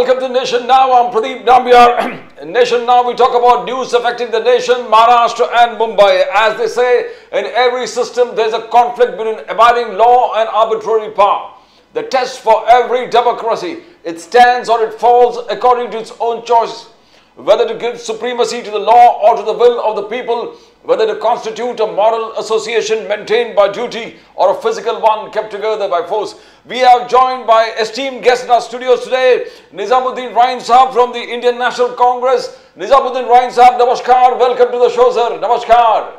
welcome to Nation Now. I'm Pradeep Nambiar. In Nation Now, we talk about news affecting the nation, Maharashtra and Mumbai. As they say, in every system, there's a conflict between abiding law and arbitrary power. The test for every democracy, it stands or it falls according to its own choice. Whether to give supremacy to the law or to the will of the people, whether to constitute a moral association maintained by duty or a physical one kept together by force. We are joined by esteemed guests in our studios today, Nizamuddin Rain Saab from the Indian National Congress. Nizamuddin Rain Saab, Namaskar, welcome to the show, sir. Namaskar.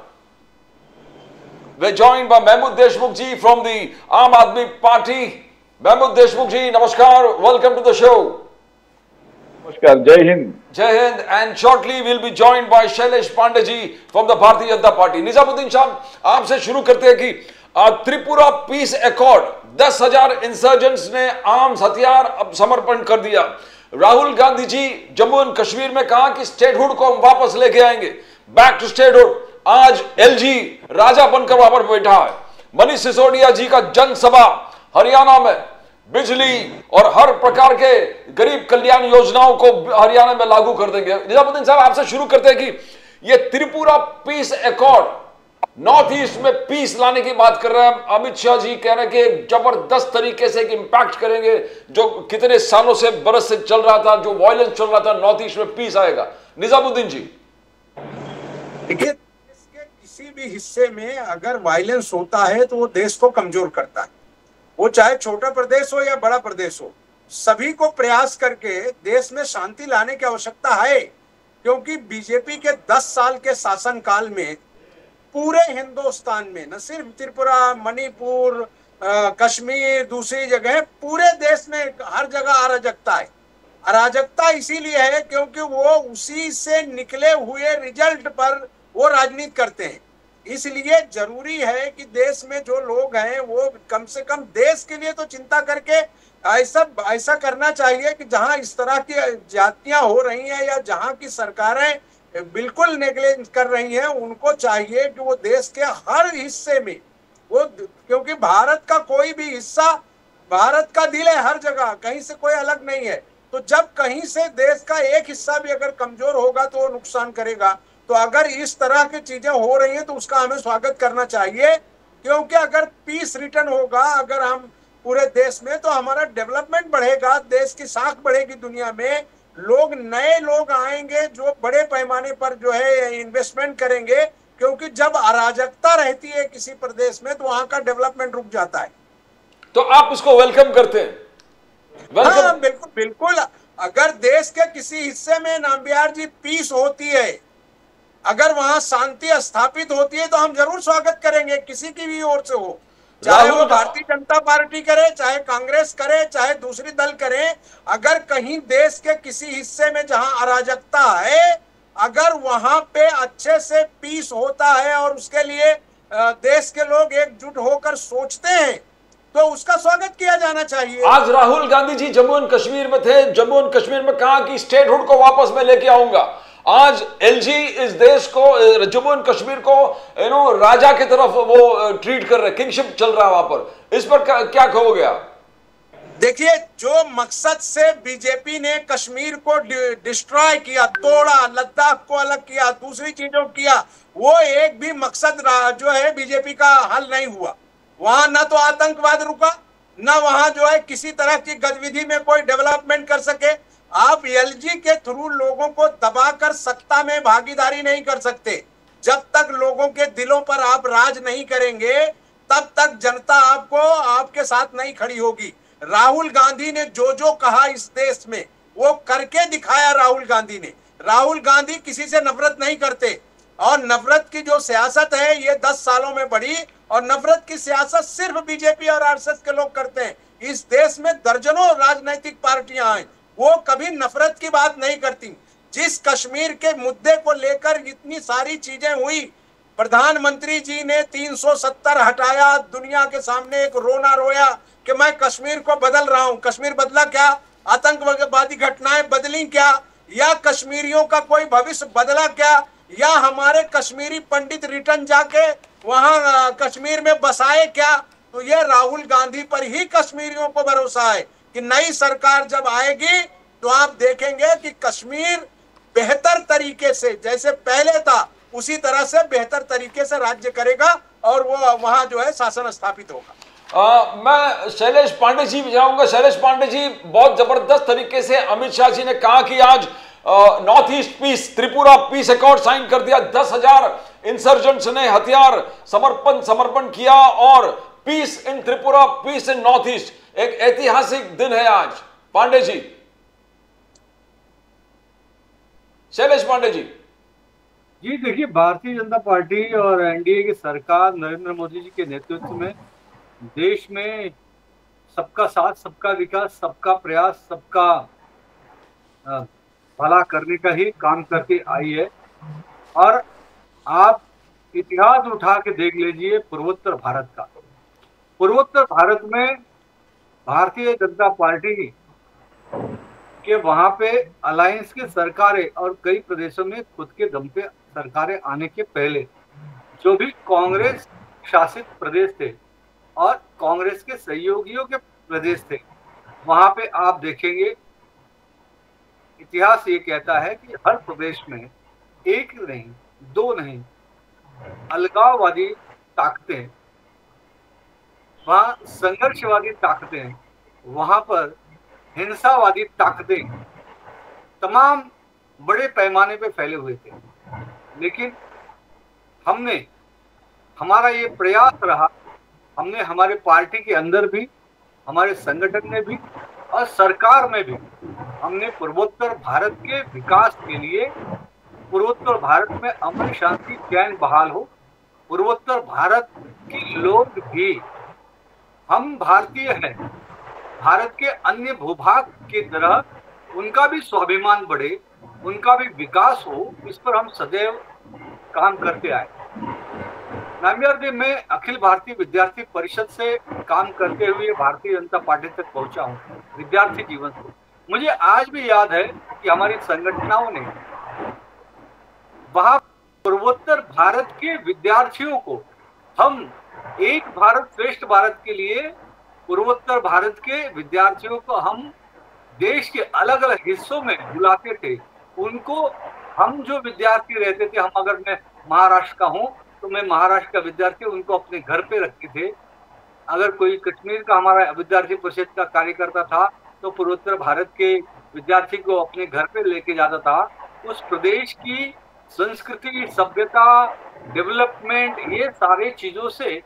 We're joined by Mahmood Deshmukh ji from the Aam Aadmi Party. Mahmood Deshmukh ji, Namaskar, welcome to the show. नमस्कार जय Hind Jai Hind, and shortly we'll be joined by Shailesh Pandey ji from the Bharatiya Janata Party. Nizamuddin साहब आपसे शुरू करते हैं कि Tripura peace accord दस हज़ार इंसर्जेंट्स ने आर्म्स हथियार अब समर्पण कर दिया। राहुल गांधी जी जम्मू एंड कश्मीर में कहा कि स्टेटहुड को हम वापस लेके आएँगे। बैक टू स्टेटहुड आज एलजी राजा बनकर वहाँ पर बैठा है। मनीष सिसोदिया जी का जनसभा हरियाणा में। बिजली और हर प्रकार के गरीब कल्याण योजनाओं को हरियाणा में लागू कर देंगे। निजामुद्दीन साहब आपसे शुरू करते हैं कि ये Tripura peace accord north east में पीस लाने की बात कर रहे हैं। अमित शाह जी कह रहे हैं कि ज़बरदस्त तरीके से एक इम्पैक्ट करेंगे, जो कितने सालों से बरस से चल रहा था, जो वायलेंस चल रहा था, नॉर्थ ईस्ट में पीस आएगा। निजामुद्दीन जी। देखिए, देश के किसी भी हिस्से में अगर वायलेंस होता है तो वो देश को कमज़ोर करता है। वो चाहे छोटा प्रदेश हो या बड़ा प्रदेश हो, सभी को प्रयास करके देश में शांति लाने की आवश्यकता है, क्योंकि बीजेपी के 10 साल के शासन काल में पूरे हिंदुस्तान में, न सिर्फ़ त्रिपुरा, मणिपुर कश्मीर, दूसरी जगह, पूरे देश में हर जगह अराजकता है। अराजकता इसीलिए है क्योंकि वो उसी से निकले हुए रिज़ल्ट पर वो राजनीति करते हैं। इसलिए ज़रूरी है कि देश में जो लोग हैं, वो कम से कम देश के लिए तो चिंता करके ऐसा ऐसा करना चाहिए कि जहाँ इस तरह की जातियाँ हो रही हैं या जहाँ की सरकारें बिल्कुल नेग्लेक्ट कर रही हैं, उनको चाहिए कि वो देश के हर हिस्से में, वो क्योंकि भारत का कोई भी हिस्सा, भारत का दिल है हर जगह, कहीं से कोई अलग नहीं है। तो जब कहीं से देश का एक हिस्सा भी अगर कमज़ोर होगा तो वो नुकसान करेगा। तो अगर इस तरह की चीज़ें हो रही हैं तो उसका हमें स्वागत करना चाहिए। क्योंकि अगर पीस रिटर्न होगा अगर हम पूरे देश में तो हमारा डेवलपमेंट बढ़ेगा देश की साख बढ़ेगी दुनिया में। लोग नए लोग आएँगे जो बड़े पैमाने पर जो है इन्वेस्टमेंट करेंगे। क्योंकि जब अराजकता रहती है किसी प्रदेश में तो वहाँ का डेवलपमेंट रुक जाता है। तो आप उसको वेलकम करते हैं। हाँ बिल्कुल बिल्कुल। अगर देश के किसी हिस्से में नाम्बियार जी पीस होती है अगर वहाँ शांति स्थापित होती है तो हम ज़रूर स्वागत करेंगे किसी की भी ओर से हो। चाहे वो भारतीय जनता पार्टी करे चाहे कांग्रेस करे चाहे दूसरी दल करे अगर कहीं देश के किसी हिस्से में जहाँ अराजकता है अगर वहाँ पे अच्छे से पीस होता है और उसके लिए देश के लोग एकजुट होकर सोचते हैं तो उसका स्वागत किया जाना चाहिए। आज राहुल गांधी जी जम्मू एंड कश्मीर में थे जम्मू एंड कश्मीर में कहा कि स्टेटहुड को वापस मैं लेके आऊँगा। आज एलजी इस देश को जम्मू एंड कश्मीर को यू नो राजा की तरफ़ वो ट्रीट कर रहे किंगशिप चल रहा है वहाँ पर। इस पर क्या, कहोगे आप? देखिए जो मकसद से बीजेपी ने कश्मीर को डिस्ट्रॉय किया तोड़ा लद्दाख को अलग किया दूसरी चीज़ों किया वो एक भी मकसद जो है बीजेपी का हल नहीं हुआ। वहाँ ना तो आतंकवाद रुका ना वहाँ जो है किसी तरह की गतिविधि में कोई डेवलपमेंट कर सके आप एलजी के थ्रू लोगों को दबाकर सत्ता में भागीदारी नहीं कर सकते। जब तक लोगों के दिलों पर आप राज नहीं करेंगे, तब तक जनता आपको आपके साथ नहीं खड़ी होगी। राहुल गांधी ने जो जो कहा इस देश में, वो करके दिखाया राहुल गांधी ने। राहुल गांधी किसी से नफरत नहीं करते। और नफरत की जो सियासत है, ये दस सालों में बढ़ी, और नफरत की सियासत सिर्फ़ बीजेपी और आरएसएस के लोग करते हैं। इस देश में दर्जनों राजनीतिक पार्टियाँ हैं वो कभी नफरत की बात नहीं करती। जिस कश्मीर के मुद्दे को लेकर इतनी सारी चीज़ें हुई, प्रधानमंत्री जी ने 370 हटाया, दुनिया के सामने एक रोना रोया कि मैं कश्मीर को बदल रहा हूँ। कश्मीर बदला क्या? आतंकवादी घटनाएँ बदली क्या? या कश्मीरियों का कोई भविष्य बदला क्या? या हमारे कश्मीरी पंडित रिटर्न जाके वहाँ कश्मीर में बसाए क्या? तो ये राहुल गांधी पर ही कश्मीरियों को भरोसा है। कि नई सरकार जब आएगी तो आप देखेंगे कि कश्मीर बेहतर तरीके से जैसे पहले था उसी तरह से बेहतर तरीके से राज्य करेगा और वो वहाँ जो है शासन स्थापित होगा। आ, मैं शैलेश पांडे जी भी जाऊँगा। शैलेश पांडे जी बहुत ज़बरदस्त तरीके से अमित शाह जी ने कहा कि आज north east peace Tripura peace accord sign कर दिया। दस हज़ार इंसर्जेंट्स ने हथियार समर्पण समर्पण किया और peace in Tripura peace in north east एक ऐतिहासिक दिन है आज। पांडे जी। शैलेश पांडे जी। जी, देखिए, भारतीय जनता पार्टी और एनडीए की सरकार नरेंद्र मोदी जी के नेतृत्व में देश में सबका साथ, सबका विकास, सबका प्रयास, सबका भला करने का ही काम करके आई है। और आप इतिहास उठा के देख लीजिए पूर्वोत्तर भारत का। पूर्वोत्तर भारत में भारतीय जनता पार्टी के वहाँ पे अलायंस की सरकारें और कई प्रदेशों में खुद के दम पे सरकारें आने के पहले जो भी कांग्रेस शासित प्रदेश थे और कांग्रेस के सहयोगियों के प्रदेश थे, वहाँ पे आप देखेंगे, इतिहास ये कहता है कि हर प्रदेश में एक नहीं, दो नहीं, अलगाववादी ताकतें वहाँ संघर्षवादी ताकतें, वहाँ पर हिंसावादी ताकतें तमाम बड़े पैमाने पे फैले हुए थे। लेकिन हमने, हमारा ये प्रयास रहा, हमने हमारे पार्टी के अंदर भी, हमारे संगठन में भी और सरकार में भी, हमने पूर्वोत्तर भारत के विकास के लिए, पूर्वोत्तर भारत में अमन शांति चैन बहाल हो, पूर्वोत्तर भारत के लोग भी हम भारतीय हैं। भारत के अन्य भूभाग की तरह उनका भी स्वाभिमान बढ़े, उनका भी विकास हो, इस पर हम सदैव काम करते आए। नामियार मैं अखिल भारतीय विद्यार्थी परिषद से काम करते हुए भारतीय जनता पार्टी तक पहुँचा हूँ, विद्यार्थी जीवन से। मुझे आज भी याद है कि हमारी संगठनाओं ने वहाँ पूर्वोत्तर भारत के विद्यार्थियों को हम एक भारत श्रेष्ठ भारत के लिए पूर्वोत्तर भारत के विद्यार्थियों को हम देश के अलग अलग हिस्सों में बुलाते थे। उनको हम जो विद्यार्थी रहते थे, हम अगर मैं महाराष्ट्र का हूँ तो मैं महाराष्ट्र का विद्यार्थी उनको अपने घर पे रखते थे। अगर कोई कश्मीर का हमारा विद्यार्थी परिषद का कार्यकर्ता था तो पूर्वोत्तर भारत के विद्यार्थी को अपने घर पे लेके जाता था। उस प्रदेश की संस्कृति, सभ्यता, डेवलपमेंट, ये सारे चीज़ों से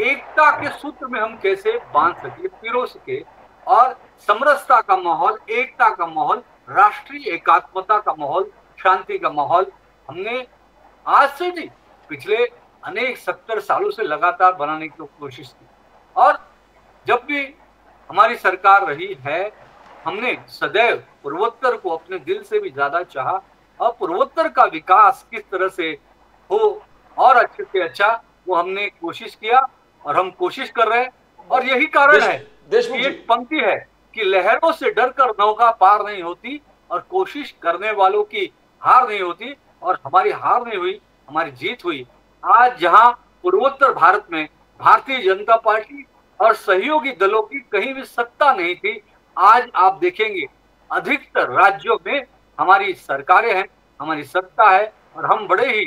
एकता के सूत्र में हम कैसे बाँध सके पिरो सके, और समरसता का माहौल, एकता का माहौल, राष्ट्रीय एकात्मता का माहौल, शांति का माहौल, हमने आज से नहीं, पिछले अनेक सत्तर सालों से लगातार बनाने की कोशिश की। और जब भी हमारी सरकार रही है, हमने सदैव पूर्वोत्तर को अपने दिल से भी ज़्यादा चाहा, और पूर्वोत्तर का विकास किस तरह से हो और अच्छे से अच्छा वो हमने कोशिश किया। और हम कोशिश कर रहे हैं और यही कारण देश, है देश एक पंक्ति है कि लहरों से डरकर नौका पार नहीं होती और कोशिश करने वालों की हार नहीं होती और हमारी हार नहीं हुई हमारी जीत हुई। आज जहाँ पूर्वोत्तर भारत में भारतीय जनता पार्टी और सहयोगी दलों की कहीं भी सत्ता नहीं थी आज आप देखेंगे अधिकतर राज्यों में हमारी सरकारें हैं हमारी सत्ता है और हम बड़े ही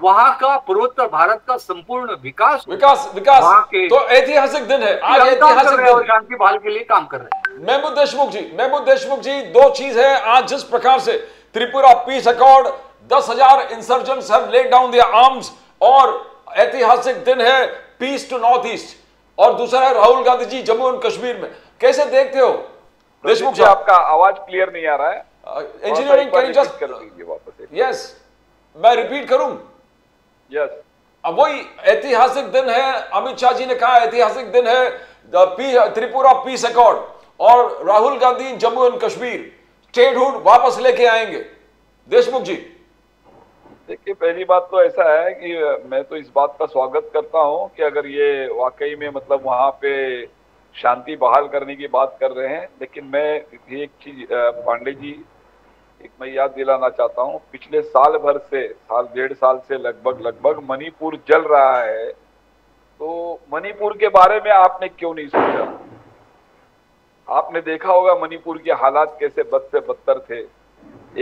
वहाँ का पूर्वोत्तर भारत का संपूर्ण विकास विकास विकास। के तो ऐतिहासिक दिन है। आज ऐतिहासिक दिन। शांति बहाल के लिए काम कर रहे हैं। महमूद देशमुख जी महमूद देशमुख जी दो चीज़ है आज जिस प्रकार से त्रिपुरा पीस अकॉर्ड दस हज़ार insurgents have laid down their arms और ऐतिहासिक दिन है पीस टू नॉर्थ ईस्ट और दूसरा है राहुल गांधी जी जम्मू एंड कश्मीर में। कैसे देखते हो? देशमुख जी आपका आवाज़ क्लियर नहीं आ रहा है। इंजीनियरिंग कैन जस्ट कर दीजिए वापस यस मैं रिपीट करूँ? यस अब वही ऐतिहासिक दिन है अमित शाह जी ने कहा ऐतिहासिक दिन है त्रिपुरा पीस अकॉर्ड और राहुल गांधी जम्मू एंड कश्मीर स्टेटहुड वापस लेके आएँगे। देशमुख जी। देखिए पहली बात तो ऐसा है कि मैं तो इस बात का स्वागत करता हूँ कि अगर ये वाकई में मतलब वहाँ पे शांति बहाल करने की बात कर रहे हैं लेकिन मैं एक चीज़ पांडे जी एक मैं याद दिलाना चाहता हूँ, पिछले साल भर से, साल, डेढ़ साल से लगभग लगभग मणिपुर जल रहा है। तो मणिपुर के बारे में आपने क्यों नहीं सोचा? आपने देखा होगा मणिपुर के हालात कैसे बद से बदतर थे।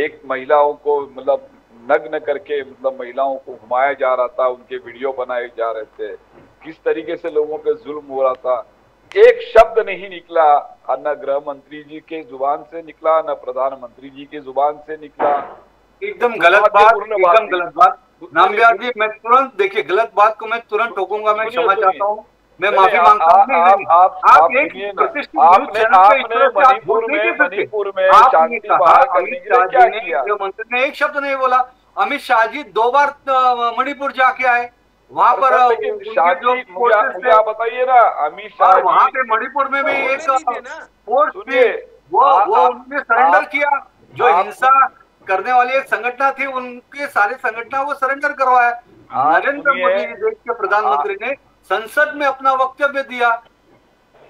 एक महिलाओं को मतलब नग्न करके मतलब महिलाओं को घुमाया जा रहा था, उनके वीडियो बनाए जा रहे थे। किस तरीके से लोगों पे जुल्म हो रहा था एक शब्द नहीं निकला न गृह मंत्री जी के ज़ुबान से निकला न प्रधानमंत्री जी के ज़ुबान से निकला। एकदम गलत बात एकदम गलत बात। नामबिहार जी मैं तुरंत देखिए गलत बात को मैं तुरंत टोकूँगा मैं क्षमा चाहता हूँ। मैं माफ़ी माँगता हूँ। आप- आप- एक मणिपुर में मणिपुर में अमित शाह जी ने गृह मंत्री ने एक शब्द नहीं बोला। अमित शाह जी दो बार मणिपुर जाके आए। वहाँ पर थे, आप बताइए ना अमित शाह और वहाँ पे मणिपुर में भी एक फोर्स सुनिए, वो वो उन्होंने सरेंडर किया। जो हिंसा करने वाली एक संगठन थी उनके सारे संगठन वो सरेंडर करवाया नरेंद्र मोदी देश के प्रधानमंत्री ने संसद में अपना वक्तव्य दिया।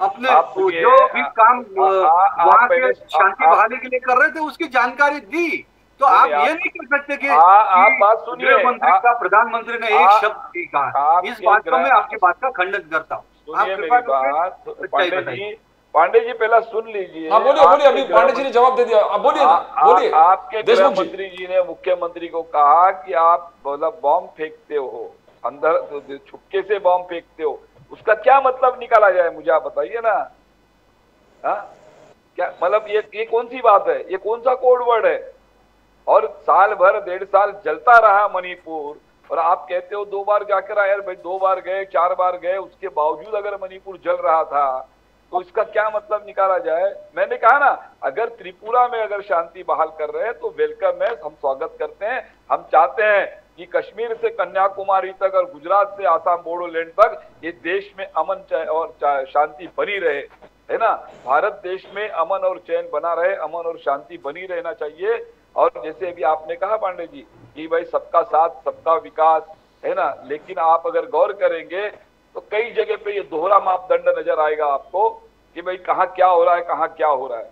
अपने जो भी काम वहाँ के शांति बहाली के लिए कर रहे थे उसकी जानकारी दी। तो आप ये नहीं कर सकते कि आप बात सुनिए, मंत्री का प्रधानमंत्री ने एक शब्द नहीं कहा। इस बात को मैं आपकी बात का खंडन करता हूँ। मेरी बात। पांडे जी पांडे जी पहला सुन लीजिए। हाँ बोलिए बोलिए अभी पांडे जी ने जवाब दे दिया। अब बोलिए बोलिए। आपके गृह जी। मंत्री जी ने मुख्यमंत्री को कहा कि आप मतलब बॉम्ब फेंकते हो। अंदर छुपके से बॉम्ब फेंकते हो। उसका क्या मतलब निकाला जाए मुझे आप बताइए ना। हाँ? क्या मतलब ये ये कौन सी बात है? ये कौन सा कोड वर्ड है? और साल भर, डेढ़ साल जलता रहा मणिपुर। और आप कहते हो दो बार जाकर आए भाई दो बार गए, चार बार गए, उसके बावजूद अगर मणिपुर जल रहा था तो इसका क्या मतलब निकाला जाए? मैंने कहा ना, अगर त्रिपुरा में अगर शांति बहाल कर रहे हैं तो वेलकम है, हम स्वागत करते हैं। हम चाहते हैं कि कश्मीर से कन्याकुमारी तक और गुजरात से आसाम बोडोलैंड तक ये देश में अमन और शांति बनी रहे, है ना? भारत देश में अमन और चैन बना रहे, अमन और शांति बनी रहना चाहिए। और जैसे अभी आपने कहा पांडे जी, कि भाई सबका साथ, सबका विकास है ना? लेकिन आप अगर गौर करेंगे तो कई जगह पे ये दोहरा मापदंड नज़र आएगा आपको, कि भाई कहाँ क्या हो रहा है, कहाँ क्या हो रहा है।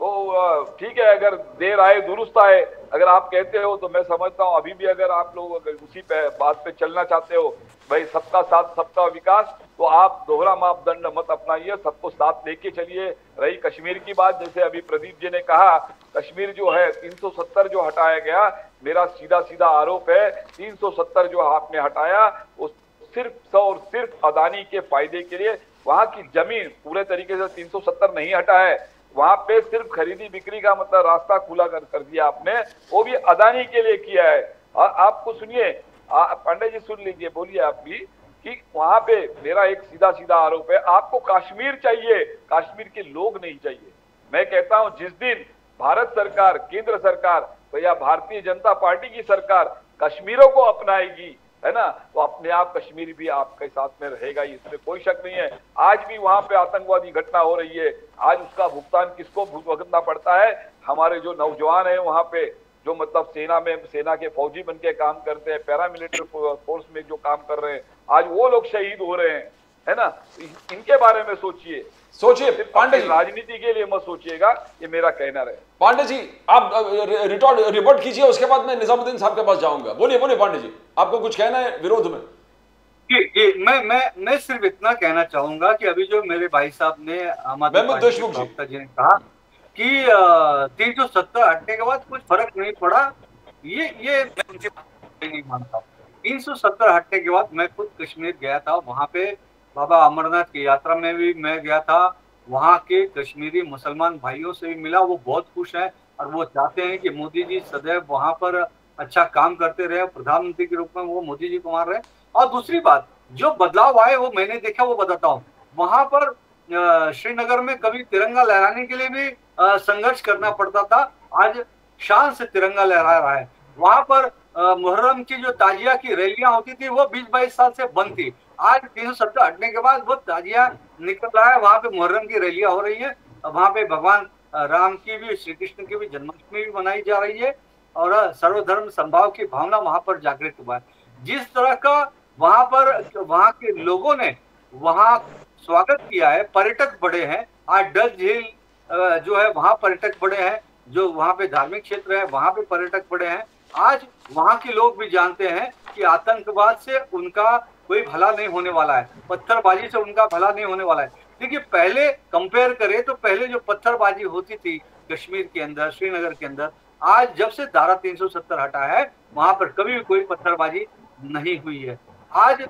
तो ठीक है, अगर देर आए, दुरुस्त आए, अगर आप कहते हो तो मैं समझता हूँ। अभी भी अगर आप लोग अगर उसी पे, बात पे चलना चाहते हो, भाई, सबका साथ, सबका विकास तो आप दोहरा मापदंड मत अपनाइए, सबको साथ लेके चलिए। रही कश्मीर की बात, जैसे अभी प्रदीप जी ने कहा, कश्मीर जो है 370 जो हटाया गया, मेरा सीधा सीधा आरोप है 370 जो आपने हटाया वो सिर्फ़ और सिर्फ़ अदानी के फ़ायदे के लिए, वहाँ की ज़मीन पूरे तरीके से 370 नहीं हटा है। वहाँ पे सिर्फ़ खरीदी बिक्री का मतलब रास्ता खुला कर, कर दिया आपने। वो भी अदानी के लिए किया है। और आपको सुनिए पांडे जी सुन लीजिए बोलिए आप भी कि वहाँ पे मेरा एक सीधा सीधा आरोप है। आपको कश्मीर चाहिए कश्मीर के लोग नहीं चाहिए। मैं कहता हूँ जिस दिन भारत सरकार केंद्र सरकार तो या भारतीय जनता पार्टी की सरकार कश्मीरों को अपनाएगी है ना? तो अपने आप कश्मीर भी आपके साथ में रहेगा ही इसमें कोई शक नहीं है। आज भी वहाँ पे आतंकवादी घटना हो रही है। आज उसका भुगतान किसको भुगतना पड़ता है? हमारे जो नौजवान है वहाँ पे, जो मतलब सेना में, सेना के फौजी बन के काम करते हैं, पैरामिलिट्री फोर्स में जो काम कर रहे हैं, आज वो लोग शहीद हो रहे हैं, है ना? इनके बारे में सोचिए। सोचिए पांडे जी। राजनीति के लिए मत सोचिएगा ये मेरा कहना रहे। पांडे जी आप रिटॉर्ड रिपोर्ट कीजिए उसके बाद मैं निजामुद्दीन साहब के पास जाऊँगा। बोलिए बोलिए पांडे जी आपको कुछ कहना है विरोध में? जी जी मैं मैं मैं सिर्फ़ इतना कहना चाहूँगा कि अभी जो मेरे भाई साहब ने देशमुख जी। जी ने कहा कि तीन सौ सत्तर हटने के बाद कुछ फ़र्क नहीं पड़ा ये ये नहीं मानता। तीन सौ सत्तर हटने के बाद मैं खुद कश्मीर गया था वहाँ पे बाबा अमरनाथ की यात्रा में भी मैं गया था। वहाँ के कश्मीरी मुसलमान भाइयों से भी मिला। वो बहुत खुश हैं और वो चाहते हैं कि मोदी जी सदैव वहाँ पर अच्छा काम करते रहे, प्रधानमंत्री के रूप में वो मोदी जी को मान रहे। और दूसरी बात, जो बदलाव आए वो मैंने देखा, वो बताता हूँ। वहाँ पर श्रीनगर में कभी तिरंगा लहराने के लिए भी संघर्ष करना पड़ता था। आज शान से तिरंगा लहरा रहा है। वहाँ पर मुहर्रम की जो ताजिया की रैलियाँ होती थी, वो बीस बाईस साल से बंद थी। आज तीन सौ सत्तर हटने के बाद वो ताजिया निकल रहा है वहाँ पे मुहर्रम की रैलियाँ हो रही है। वहाँ पे भगवान राम की भी, श्री कृष्ण की भी जन्माष्टमी भी मनाई जा रही है और सर्वधर्म संभाव की भावना वहाँ पर जागृत हुआ है। जिस तरह का वहाँ पर, वहाँ के लोगों ने वहाँ स्वागत किया है, पर्यटक बड़े हैं। आज डल झील जो है वहाँ पर्यटक बड़े हैं, जो वहाँ पे धार्मिक क्षेत्र है, वहाँ पे पर्यटक बड़े हैं। आज वहाँ के लोग भी जानते हैं कि आतंकवाद से उनका कोई भला नहीं होने वाला है। पत्थरबाजी से उनका भला नहीं होने वाला है। देखिए, पहले कंपेयर करें तो पहले जो पत्थरबाजी होती थी कश्मीर के अंदर, श्रीनगर के अंदर, आज जब से धारा 370 हटा है, वहाँ पर कभी भी कोई पत्थरबाजी नहीं हुई है। आज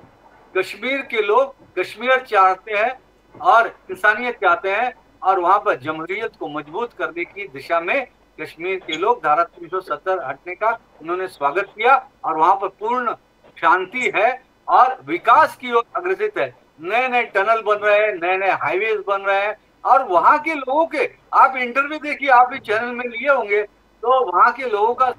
कश्मीर के लोग कश्मीर चाहते हैं और इंसानियत चाहते हैं और वहाँ पर जमहूरियत को मज़बूत करने की दिशा में कश्मीर के लोग धारा 370 हटने का उन्होंने स्वागत किया और वहाँ पर पूर्ण शांति है। और विकास की ओर अग्रसित है। नए नए टनल बन रहे हैं नए नए हाईवे बन रहे हैं और वहाँ के लोगों के, आप इंटरव्यू देखिए, आप इस चैनल में लिए होंगे तो वहाँ के लोगों का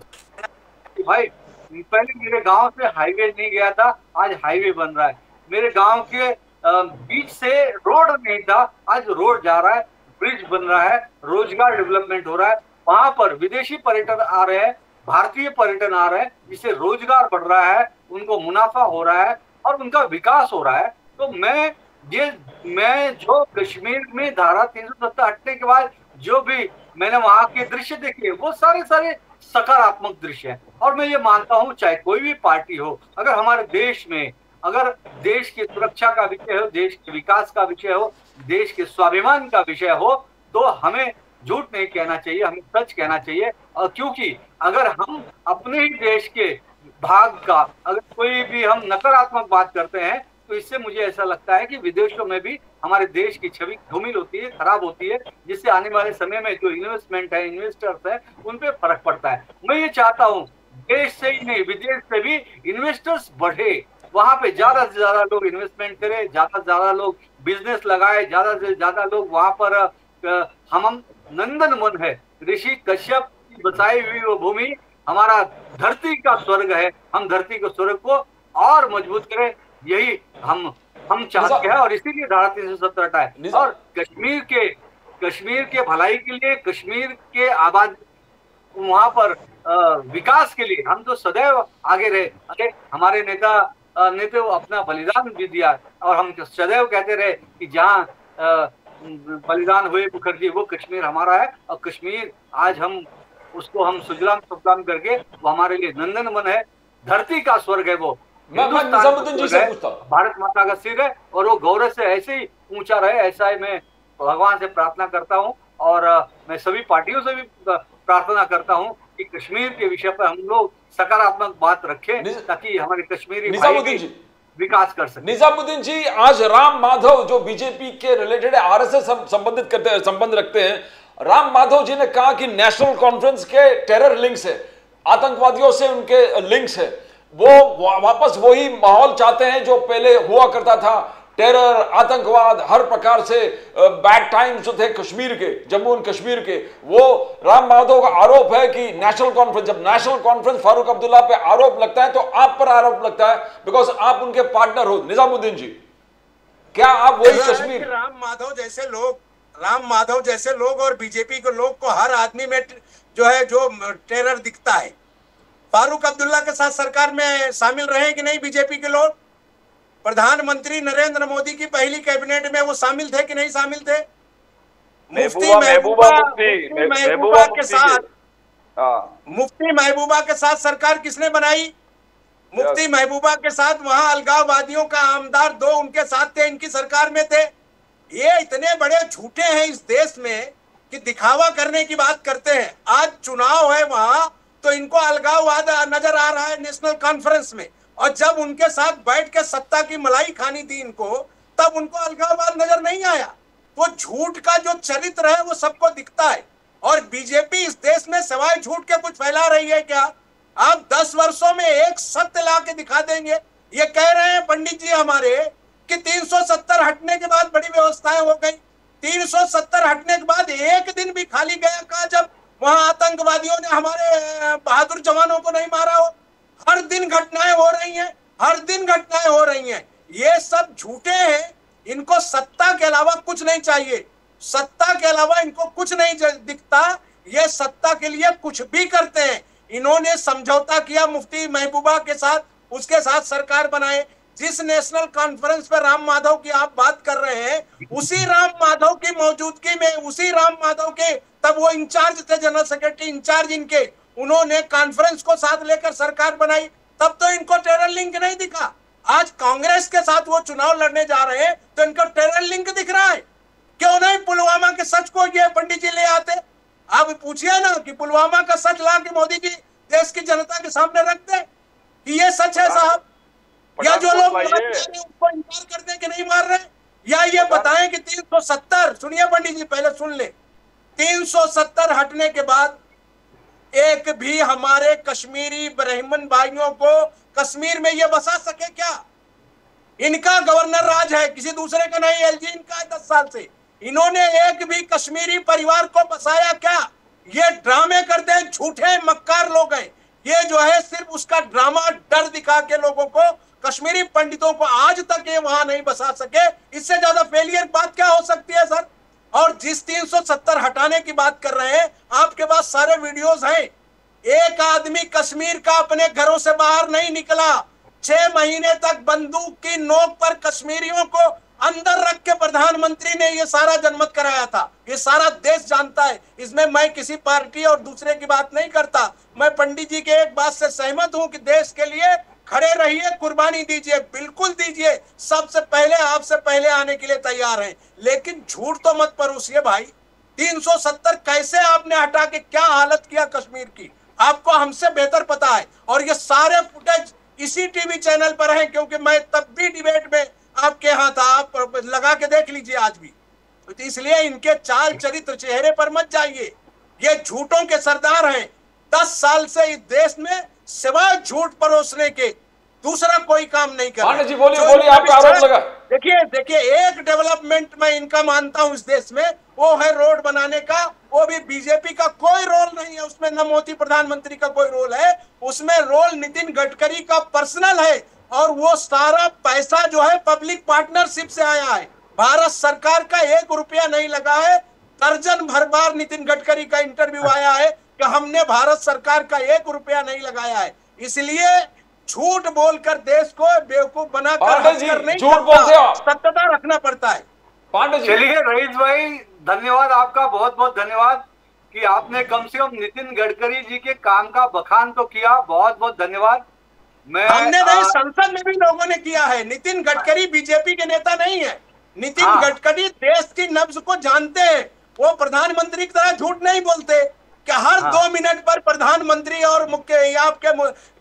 भाई, पहले मेरे गाँव से हाईवे नहीं गया था, आज हाईवे बन रहा है। मेरे गाँव के बीच से रोड नहीं था, आज रोड जा रहा है ब्रिज बन रहा है, रोज़गार डेवलपमेंट हो रहा है, वहाँ पर विदेशी पर्यटन आ रहे हैं भारतीय पर्यटन आ रहे हैं, जिससे रोज़गार बढ़ रहा है, उनको मुनाफा हो रहा है और उनका विकास हो रहा है। तो मैं ये, मैं जो कश्मीर में धारा तीन सौ सत्तर हटने के बाद जो भी मैंने वहाँ के दृश्य देखे वो सारे सारे सकारात्मक दृश्य है। और मैं ये मानता हूँ, चाहे कोई भी पार्टी हो, अगर हमारे देश में, अगर देश की सुरक्षा का विषय हो, देश के विकास का विषय हो, देश के स्वाभिमान का विषय हो तो हमें झूठ नहीं कहना चाहिए, हमें सच कहना चाहिए। और क्योंकि अगर हम अपने ही देश के भाग का, अगर कोई भी हम नकारात्मक बात करते हैं तो इससे मुझे ऐसा लगता है कि विदेशों में भी हमारे देश की छवि धूमिल होती है, खराब होती है, जिससे आने वाले समय में जो इन्वेस्टमेंट है इन्वेस्टर्स है, उन पे फ़र्क पड़ता है। मैं ये चाहता हूँ, देश से ही नहीं, विदेश से भी इन्वेस्टर्स बढ़े। वहाँ पे ज़्यादा से ज़्यादा लोग इन्वेस्टमेंट करें, ज़्यादा से ज़्यादा लोग बिज़नेस लगाए, ज़्यादा से ज़्यादा लोग वहाँ पर हम नंदन मन है ऋषि कश्यप की बसाई हुई वो भूमि हमारा धरती का स्वर्ग है। हम धरती के स्वर्ग को और मज़बूत करें यही हम हम चाहते हैं और इसीलिए धारा तीन सौ सत्तर हटाए। और कश्मीर के कश्मीर के भलाई के लिए कश्मीर के आबाद वहाँ पर विकास के लिए हम तो सदैव आगे रहे। अरे हमारे नेता ने तो अपना बलिदान भी दिया और हम तो सदैव कहते रहे कि जहाँ बलिदान हुए मुखर्जी वो कश्मीर हमारा है और कश्मीर आज हम उसको हम सुजलाम सुफलाम करके वो हमारे लिए नंदन मन है धरती का स्वर्ग है वो। निजामुद्दीन जी से पूछता भारत माता का सिर है और वो गौरव से ऐसे ही ऊँचा रहे ऐसा ही मैं भगवान से प्रार्थना करता हूँ और मैं सभी पार्टियों से भी प्रार्थना करता हूँ कि कश्मीर के विषय पर हम लोग सकारात्मक बात रखें ताकि हमारे कश्मीरी निजामुद्दीन जी। विकास कर सके। निजामुद्दीन जी आज राम माधव जो बीजेपी के रिलेटेड आरएसएस संबंधित करते संबंध रखते हैं राम माधव जी ने कहा कि नेशनल कॉन्फ्रेंस के टेरर लिंक्स है आतंकवादियों से उनके लिंक्स है। वो वापस वही माहौल चाहते हैं जो पहले हुआ करता था टेरर आतंकवाद हर प्रकार से बैड टाइम्स जो थे कश्मीर के जम्मू एंड कश्मीर के। वो राम माधव का आरोप है कि नेशनल कॉन्फ्रेंस जब नेशनल कॉन्फ्रेंस फारूक अब्दुल्ला पे आरोप लगता है तो आप पर आरोप लगता है बिकॉज़ आप उनके पार्टनर हो निजामुद्दीन जी। क्या आप वही कश्मीर राम माधव जैसे लोग राम माधव जैसे लोग और बीजेपी के लोग को हर आदमी में जो है जो टेरर दिखता है। फारूक अब्दुल्ला के साथ सरकार में शामिल रहे कि नहीं बीजेपी के लोग? प्रधानमंत्री नरेंद्र मोदी की पहली कैबिनेट में वो शामिल थे कि नहीं शामिल थे? मुफ्ती महबूबा महबूबा के साथ हाँ। मुफ्ती महबूबा के साथ सरकार किसने बनाई? मुफ्ती महबूबा के साथ वहाँ अलगाववादियों का आमदार दो उनके साथ थे इनकी सरकार में थे। ये इतने बड़े झूठे हैं इस देश में कि दिखावा करने की बात करते हैं। आज चुनाव है वहाँ तो इनको अलगाववाद नज़र आ रहा है नेशनल कॉन्फ्रेंस में। और जब उनके साथ बैठ के सत्ता की मलाई खानी थी इनको, तब उनको अलगाववाद नज़र नहीं आया। तो झूठ का जो चरित्र है, वो सबको दिखता है। और बीजेपी इस देश में सवाए झूठ के कुछ फैला रही है क्या? आप दस वर्षों में एक सत्य ला के दिखा देंगे। ये कह रहे हैं पंडित जी हमारे कि 370 हटने के बाद बड़ी व्यवस्थाएँ हो गई। 370 हटने के बाद एक दिन भी खाली गया कहा जब वहाँ आतंकवादियों ने हमारे बहादुर जवानों को नहीं मारा हो। हर दिन घटनाएँ हो रही हैं, हर दिन घटनाएँ हो रही हैं। ये सब झूठे हैं, इनको सत्ता के अलावा कुछ नहीं चाहिए। सत्ता के अलावा इनको कुछ नहीं दिखता। ये सत्ता के लिए कुछ भी करते हैं। इन्होंने समझौता किया, मुफ्ती महबूबा के साथ, उसके साथ सरकार बनाए। जिस नेशनल कॉन्फ्रेंस पर राम माधव की आप बात कर रहे हैं, उसी राम माधव की मौजूदगी में, उसी राम माधव के, तब वो इंचार्ज थे, जनरल सेक्रेटरी इंचार्ज इनके, उन्होंने कॉन्फ्रेंस को साथ लेकर सरकार बनाई। तब तो इनको टेरर लिंक नहीं दिखा। आज कांग्रेस के साथ वो चुनाव लड़ने जा रहे हैं तो इनको टेरर लिंक दिख रहा है। क्यों नहीं पुलवामा के सच को ये पंडित जी ले आते? आप पूछिए ना कि पुलवामा का सच ला के मोदी जी देश की जनता के सामने रखते कि ये सच है साहब? या जो लोग हैं, इनकार कर दे कि नहीं मार रहे? या ये बताएँ कि 370 सुनिए पंडित जी पहले सुन ले। 370 हटने के बाद एक भी हमारे कश्मीरी ब्राह्मण भाइयों को कश्मीर में ये बसा सके क्या? इनका गवर्नर राज है किसी दूसरे का नहीं एलजी इनका है दस साल से। इन्होंने एक भी कश्मीरी परिवार को बसाया क्या? ये ड्रामे करते हैं झूठे मक्कार लोग हैं। ये जो है सिर्फ़ उसका ड्रामा डर दिखा के लोगों को कश्मीरी पंडितों को आज तक ये वहाँ नहीं बसा सके। इससे ज़्यादा फेलियर बात क्या हो सकती है, सर? और जिस 370 हटाने की बात कर रहे हैं, आपके पास सारे वीडियोस हैं। एक आदमी कश्मीर का अपने घरों से बाहर नहीं निकला। छह महीने तक बंदूक की नोक पर कश्मीरियों को अंदर रख के प्रधानमंत्री ने ये सारा जनमत कराया था। ये सारा देश जानता है। इसमें मैं किसी पार्टी और दूसरे की बात नहीं करता। मैं पंडित जी के एक बात से सहमत हूँ कि देश के लिए खड़े रहिए, कुर्बानी दीजिए, बिल्कुल दीजिए। सबसे पहले आपसे पहले आने के लिए तैयार हैं। लेकिन झूठ तो मत परोसिए भाई। 370 कैसे आपने हटा के क्या हालत किया कश्मीर की? आपको हमसे बेहतर पता है। और ये सारे फुटेज इसी टीवी चैनल पर हैं, क्योंकि मैं तब भी डिबेट में आपके यहाँ था। आप लगा के देख लीजिए आज भी। तो इसलिए इनके चाल चरित्र चेहरे पर मत जाइए। ये झूठों के सरदार हैं। दस साल से इस देश में सिवाय झूठ परोसने के दूसरा कोई काम नहीं कर पांडे जी बोलिए बोलिए आपका आरोप लगा। देखिए देखिए एक डेवलपमेंट मैं इनका मानता हूँ इस देश में वो है रोड बनाने का वो भी बीजेपी का कोई रोल नहीं है उसमें न मोदी प्रधानमंत्री का कोई रोल है उसमें रोल नितिन गडकरी का पर्सनल है और वो सारा पैसा जो है पब्लिक पार्टनरशिप से आया है। भारत सरकार का एक रुपया नहीं लगा है दर्जन भर बार नितिन गडकरी का इंटरव्यू आया है कि हमने भारत सरकार का एक रुपया नहीं लगाया है। इसलिए झूठ बोलकर देश को बेवकूफ़ बनाकर झूठ बोलते हो सत्यता रखना पड़ता है। पांडे जी। चलिए रईस भाई धन्यवाद आपका बहुत बहुत धन्यवाद कि आपने कम से कम नितिन गडकरी जी के काम का बखान तो किया बहुत बहुत धन्यवाद। मैं हमने नहीं संसद में भी लोगों ने किया है। नितिन गडकरी बीजेपी के नेता नहीं है। नितिन हाँ। गडकरी देश की नब्ज को जानते हैं। वो प्रधानमंत्री की तरह झूठ नहीं बोलते। कि हर हाँ। दो मिनट पर प्रधानमंत्री और मुख्य आपके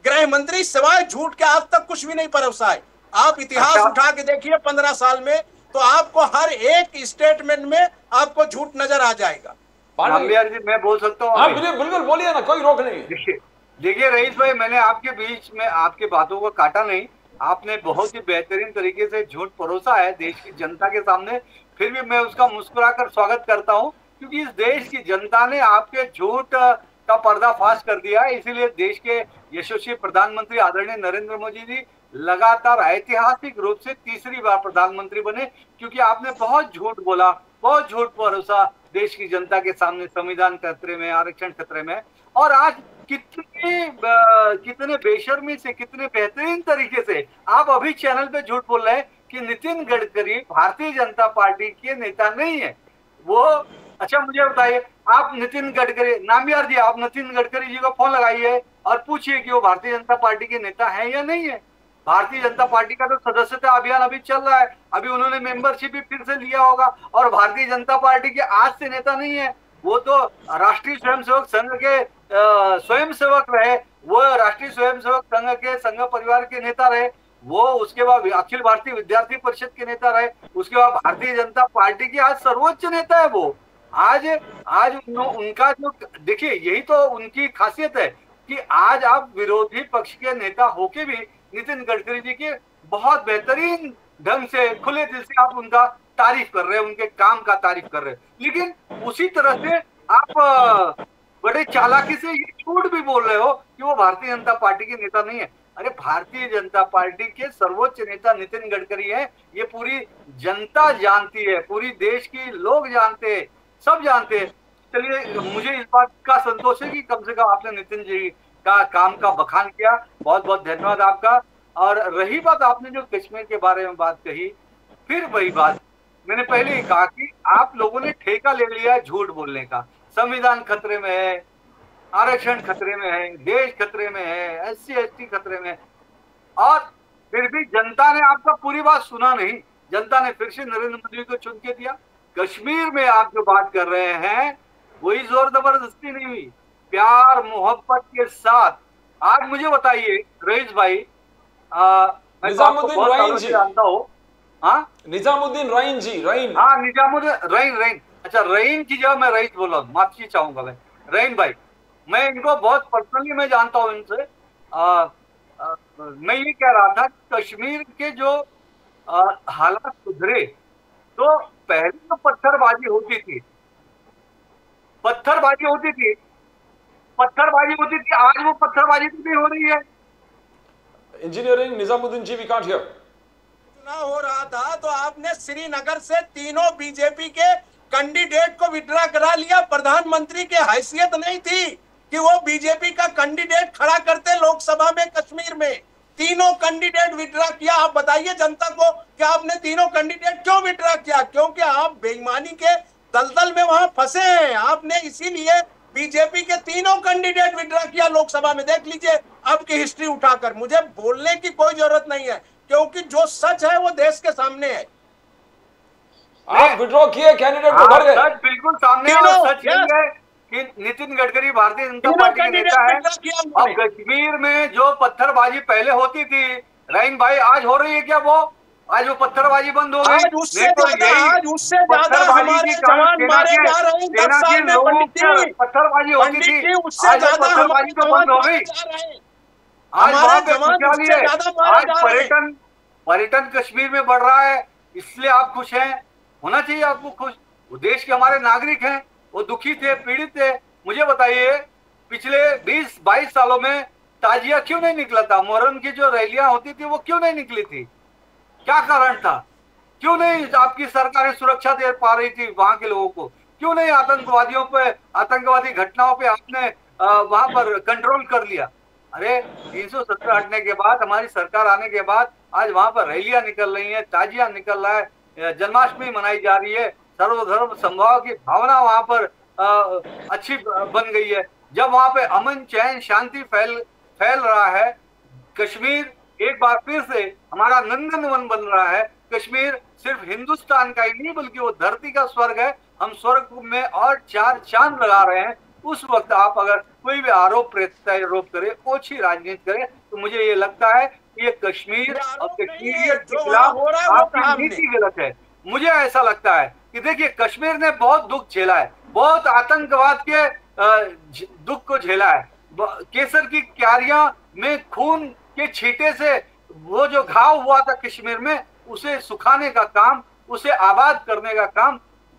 गृह मंत्री सिवाय झूठ के आज तक कुछ भी नहीं परोसा है आप इतिहास अच्छा। उठा के देखिए पंद्रह साल में तो आपको हर एक स्टेटमेंट में आपको झूठ नज़र आ जाएगा। जी मैं बोल सकता हूँ हाँ, बिल्कुल बोलिए ना कोई रोक नहीं देखिए देखिए रईस भाई मैंने आपके बीच में आपके बातों को काटा नहीं। आपने बहुत ही बेहतरीन तरीके से झूठ परोसा है देश की जनता के सामने। फिर भी मैं उसका मुस्कुराकर स्वागत करता हूँ। क्योंकि इस देश की जनता ने आपके झूठ का पर्दाफाश कर दिया है। इसीलिए देश के यशस्वी प्रधानमंत्री आदरणीय नरेंद्र मोदी जी लगातार ऐतिहासिक रूप से तीसरी बार प्रधानमंत्री बने, क्योंकि आपने बहुत झूठ बोला, बहुत झूठ भरोसा देश की जनता के सामने संविधान खतरे में, आरक्षण खतरे में। और आज कितने कितने बेशर्मी से, कितने बेहतरीन तरीके से आप अभी चैनल पे झूठ बोल रहे हैं कि नितिन गडकरी भारतीय जनता पार्टी के नेता नहीं है। वो अच्छा मुझे बताइए, आप नितिन गडकरी, नामियार जी, आप नितिन गडकरी जी को फ़ोन लगाइए और पूछिए कि वो भारतीय जनता पार्टी के नेता है या नहीं है। भारतीय जनता पार्टी का तो सदस्यता अभियान अभी चल रहा है। अभी उन्होंने मेंबरशिप भी फिर से लिया होगा और भारतीय जनता पार्टी के आज से नेता नहीं है। वो तो राष्ट्रीय स्वयंसेवक संघ के स्वयं सेवक रहे। वो राष्ट्रीय स्वयंसेवक संघ के, संघ परिवार के नेता रहे। वो उसके बाद अखिल भारतीय विद्यार्थी परिषद के नेता रहे। उसके बाद भारतीय जनता पार्टी की आज सर्वोच्च नेता है वो। आज आज उन, उनका जो देखिए यही तो उनकी खासियत है कि आज आप विरोधी पक्ष के नेता होके भी नितिन गडकरी जी के बहुत बेहतरीन ढंग से खुले दिल से आप उनका तारीफ़ कर रहे हैं उनके काम का तारीफ़ कर रहे हैं। लेकिन उसी तरह से आप बड़े चालाकी से ये झूठ भी बोल रहे हो कि वो भारतीय जनता पार्टी के नेता नहीं है। अरे भारतीय जनता पार्टी के सर्वोच्च नेता नितिन गडकरी है ये पूरी जनता जानती है पूरी देश की लोग जानते हैं। सब जानते हैं। चलिए, मुझे इस बात का संतोष है कि कम से कम आपने नितिन जी का काम का बखान किया। बहुत बहुत धन्यवाद आपका। और रही बात आपने जो कश्मीर के बारे में बात कही, फिर वही बात। मैंने पहले ही कहा कि आप लोगों ने ठेका ले लिया है झूठ बोलने का। संविधान खतरे में है, आरक्षण खतरे में है, देश खतरे में है एस सी खतरे में और फिर भी जनता ने आपका पूरी बात सुना नहीं। जनता ने फिर से नरेंद्र मोदी को चुन के दिया। कश्मीर में आप जो बात कर रहे हैं वही ज़ोर ज़बरदस्ती नहीं हुई प्यार मोहब्बत के साथ। आज मुझे बताइए रईस भाई तो निजामुद्दीन से जी। जानता हूँ। हाँ? निजामुद्दीन रईन जी रईन। हाँ निजामुद्दीन रईन रईन। अच्छा रईन की जगह मैं रईस बोल माफ़ी चाहूँगा मैं। रईन भाई मैं इनको बहुत पर्सनली मैं जानता हूँ इनसे। मैं ये कह रहा था कश्मीर के जो हालात सुधरे तो पहले तो पत्थरबाजी होती थी। पत्थरबाजी होती थी। पत्थरबाजी होती थी। आज वो पत्थरबाजी तो नहीं हो रही है। Engineering Nizamuddin ji we can't hear चुनाव हो रहा था तो आपने श्रीनगर से तीनों बीजेपी के कैंडिडेट को विड्रा करा लिया। प्रधानमंत्री की हैसियत नहीं थी कि वो बीजेपी का कैंडिडेट खड़ा करते लोकसभा में कश्मीर में। तीनों कैंडिडेट विड्रा किया। आप बताइए जनता को कि आपने तीनों कैंडिडेट क्यों विड्रा किया? क्योंकि आप बेईमानी के दलदल में वहाँ फंसे हैं। आपने इसीलिए बीजेपी के तीनों कैंडिडेट विड्रा किया लोकसभा में। देख लीजिए अब की हिस्ट्री उठाकर। मुझे बोलने की कोई ज़रूरत नहीं है क्योंकि जो सच है वो देश के सामने है। आप विड्रॉ किए कैंडिडेट को भर गए। बिल्कुल सामने है सच है। कि नितिन गडकरी भारतीय जनता पार्टी के नेता है। अब कश्मीर में जो पत्थरबाजी पहले होती थी रहीम भाई आज हो रही है क्या वो? आज वो पत्थरबाजी बंद हो गई। पत्थरबाजी हैं होती थी। आज पत्थरबाजी तो बंद हो गई। आज वहाँ पे खुशहाली है आज। पर्यटन पर्यटन कश्मीर में बढ़ रहा है इसलिए आप खुश हैं। होना चाहिए आपको खुश। देश के हमारे नागरिक हैं। वो दुखी थे, पीड़ित थे। मुझे बताइए, पिछले 20-22 सालों में ताजिया क्यों नहीं निकला था? मुहर्रम की जो रैलियाँ होती थी, वो क्यों नहीं निकली थी? क्या कारण था? क्यों नहीं आपकी सरकारें सुरक्षा दे पा रही थी वहाँ के लोगों को? क्यों नहीं आतंकवादियों पे, आतंकवादी घटनाओं पे आपने वहाँ पर कंट्रोल कर लिया? अरे 370 हटने के बाद, हमारी सरकार आने के बाद, आज वहाँ पर रैलियाँ निकल रही है, ताजिया निकल रहा है जन्माष्टमी मनाई जा रही है सर्वधर्म संभाव की भावना वहाँ पर अ, अच्छी बन गई है। जब वहाँ पे अमन चैन शांति फैल फैल रहा है कश्मीर एक बार फिर से हमारा नंदन वन बन रहा है। कश्मीर सिर्फ़ हिंदुस्तान का ही नहीं बल्कि वो धरती का स्वर्ग है। हम स्वर्ग में और चार चाँद लगा रहे हैं। उस वक्त आप अगर कोई भी आरोप प्रत्यारोप करे ओछी राजनीति करे तो मुझे ये लगता है कि ये कश्मीर और कश्मीरियत के खिलाफ आपकी नीति गलत है। मुझे ऐसा लगता है। कि देखिए, कश्मीर ने बहुत दुख झेला है, बहुत आतंकवाद के दुख को झेला है। केसर की क्यारियाँ में खून के छींटे से वो जो घाव हुआ था कश्मीर में, उसे सुखाने का काम, उसे आबाद करने का काम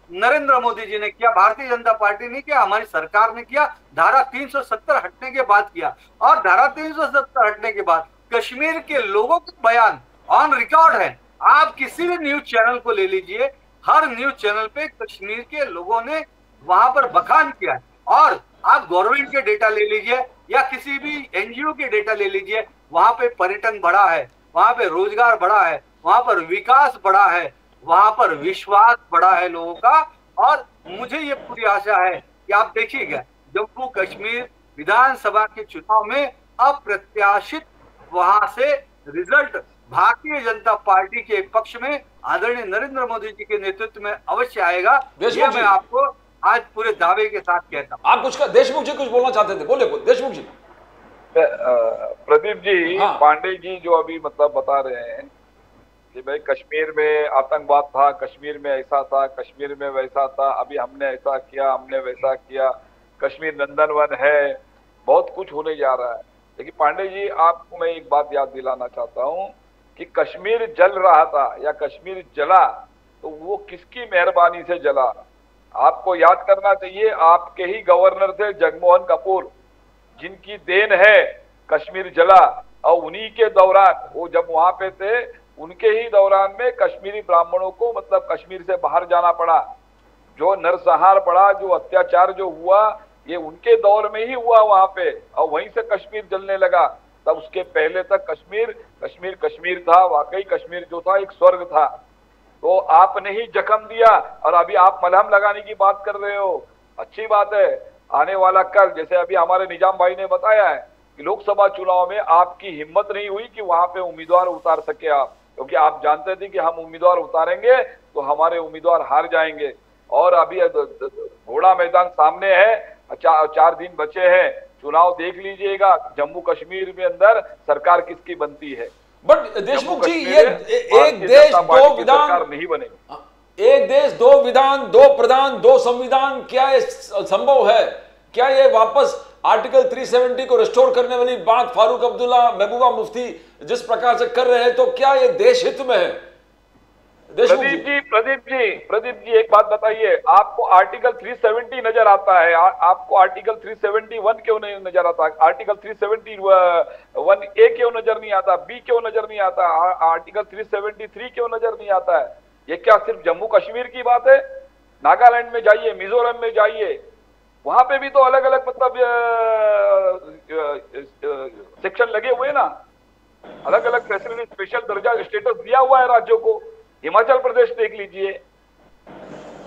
नरेंद्र मोदी जी ने किया, भारतीय जनता पार्टी ने किया, हमारी सरकार ने किया, धारा 370 हटने के बाद किया। और धारा 370 हटने के बाद कश्मीर के लोगों के बयान ऑन रिकॉर्ड है। आप किसी भी न्यूज़ चैनल को ले लीजिए हर न्यूज़ चैनल पे कश्मीर के लोगों ने वहाँ पर बखान किया है। और आप गवर्नमेंट के डेटा ले लीजिए या किसी भी एनजीओ के डेटा ले लीजिए, वहाँ पे पर्यटन बढ़ा है, वहाँ पे रोज़गार बढ़ा है, वहाँ पर विकास बढ़ा है, वहाँ पर विश्वास बढ़ा है लोगों का। और मुझे ये पूरी आशा है कि आप देखिएगा, जम्मू कश्मीर विधानसभा के चुनाव में अप्रत्याशित वहाँ से रिज़ल्ट भारतीय जनता पार्टी के पक्ष में आदरणीय नरेंद्र मोदी जी के नेतृत्व में अवश्य आएगा। ये मैं आपको आज पूरे दावे के साथ कहता हूँ। आप कुछ कर, देशमुख जी कुछ बोलना चाहते थे? बोले बोल देशमुख जी। प्रदीप जी हाँ। पांडे जी जो अभी मतलब बता रहे हैं कि भाई कश्मीर में आतंकवाद था कश्मीर में ऐसा था कश्मीर में वैसा था अभी हमने ऐसा किया हमने वैसा किया कश्मीर नंदन वन है बहुत कुछ होने जा रहा है। लेकिन पांडे जी आपको मैं एक बात याद दिलाना चाहता हूँ कि कश्मीर जल रहा था या कश्मीर जला तो वो किसकी मेहरबानी से जला? आपको याद करना चाहिए, आपके ही गवर्नर थे जगमोहन कपूर, जिनकी देन है कश्मीर जला। और उन्हीं के दौरान, वो जब वहाँ पे थे, उनके ही दौरान में कश्मीरी ब्राह्मणों को मतलब कश्मीर से बाहर जाना पड़ा। जो नरसंहार पड़ा, जो अत्याचार जो हुआ, ये उनके दौर में ही हुआ वहाँ पे, और वहीं से कश्मीर जलने लगा। तब उसके पहले तक कश्मीर कश्मीर कश्मीर था वाकई कश्मीर जो था एक स्वर्ग था। तो आपने ही जख्म दिया और अभी आप मलहम लगाने की बात कर रहे हो। अच्छी बात है आने वाला कल जैसे अभी हमारे निज़ाम भाई ने बताया है कि लोकसभा चुनाव में आपकी हिम्मत नहीं हुई कि वहाँ पे उम्मीदवार उतार सके आप। क्योंकि आप जानते थे कि हम उम्मीदवार उतारेंगे तो हमारे उम्मीदवार हार जाएँगे। और अभी घोड़ा मैदान सामने है चा, चार दिन बचे हैं। चुनाव देख लीजिएगा जम्मू कश्मीर में अंदर सरकार किसकी बनती है? बट देशमुख जी ये एक देश दो विधान नहीं बनेगी। एक देश दो विधान दो प्रधान दो संविधान क्या ये संभव है? क्या ये वापस आर्टिकल 370 को रिस्टोर करने वाली बात फारूक अब्दुल्ला महबूबा मुफ्ती जिस प्रकार से कर रहे हैं तो क्या ये देश हित में है? प्रदीप जी। प्रदीप जी प्रदीप जी एक बात बताइए आपको आर्टिकल 370 नज़र आता है? आ, आपको आर्टिकल 371 क्यों नहीं नज़र आता? आर्टिकल 371 ए क्यों नज़र नहीं आता? बी क्यों नज़र नहीं आता? आ, आर्टिकल 373 क्यों नज़र नहीं आता है? ये क्या सिर्फ़ जम्मू कश्मीर की बात है? नागालैंड में जाइए मिजोरम में जाइए वहाँ पे भी तो अलग अलग मतलब सेक्शन लगे हुए ना? अलग अलग फैसिलिटी स्पेशल दर्जा स्टेटस दिया हुआ है राज्यों को। हिमाचल प्रदेश देख लीजिए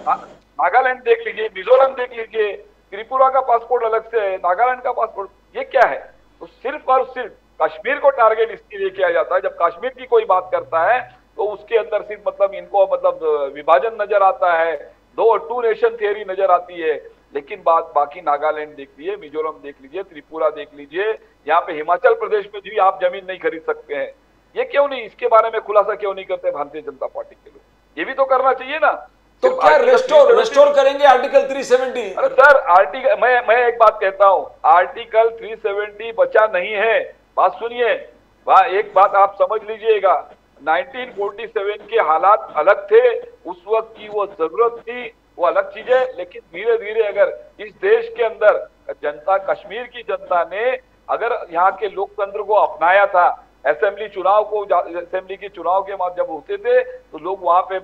नागालैंड देख लीजिए, मिजोरम देख लीजिए, त्रिपुरा का पासपोर्ट अलग से है, नागालैंड का पासपोर्ट ये क्या है? तो सिर्फ़ और सिर्फ़ कश्मीर को टारगेट इसके लिए किया जाता है। जब कश्मीर की कोई बात करता है तो उसके अंदर सिर्फ़ मतलब इनको मतलब विभाजन नज़र आता है, दो टू नेशन थियरी नज़र आती है। लेकिन बात बाकी नागालैंड देख लीजिए, मिजोरम देख लीजिए, त्रिपुरा देख लीजिए, यहाँ पे हिमाचल प्रदेश में भी आप ज़मीन नहीं खरीद सकते हैं। ये क्यों नहीं? इसके बारे में खुलासा क्यों नहीं करते भारतीय जनता पार्टी के लोग? ये भी तो करना चाहिए ना। तो क्या रेस्टोर रेस्टोर करेंगे आर्टिकल 370 अरे सर आर्टिकल मैं मैं एक बात कहता हूँ। आर्टिकल 370 बचा नहीं है। बात सुनिए। वहाँ एक बात आप समझ लीजिएगा। 1947 के हालात अलग थे। उस वक्त की वो ज़रूरत थी वो अलग चीज़ है। लेकिन धीरे धीरे अगर इस देश के अंदर जनता कश्मीर की जनता ने अगर यहाँ के लोकतंत्र को अपनाया था असेंबली चुनाव को असेंबली के चुनाव के बाद जब होते थे तो लोग वहाँ पे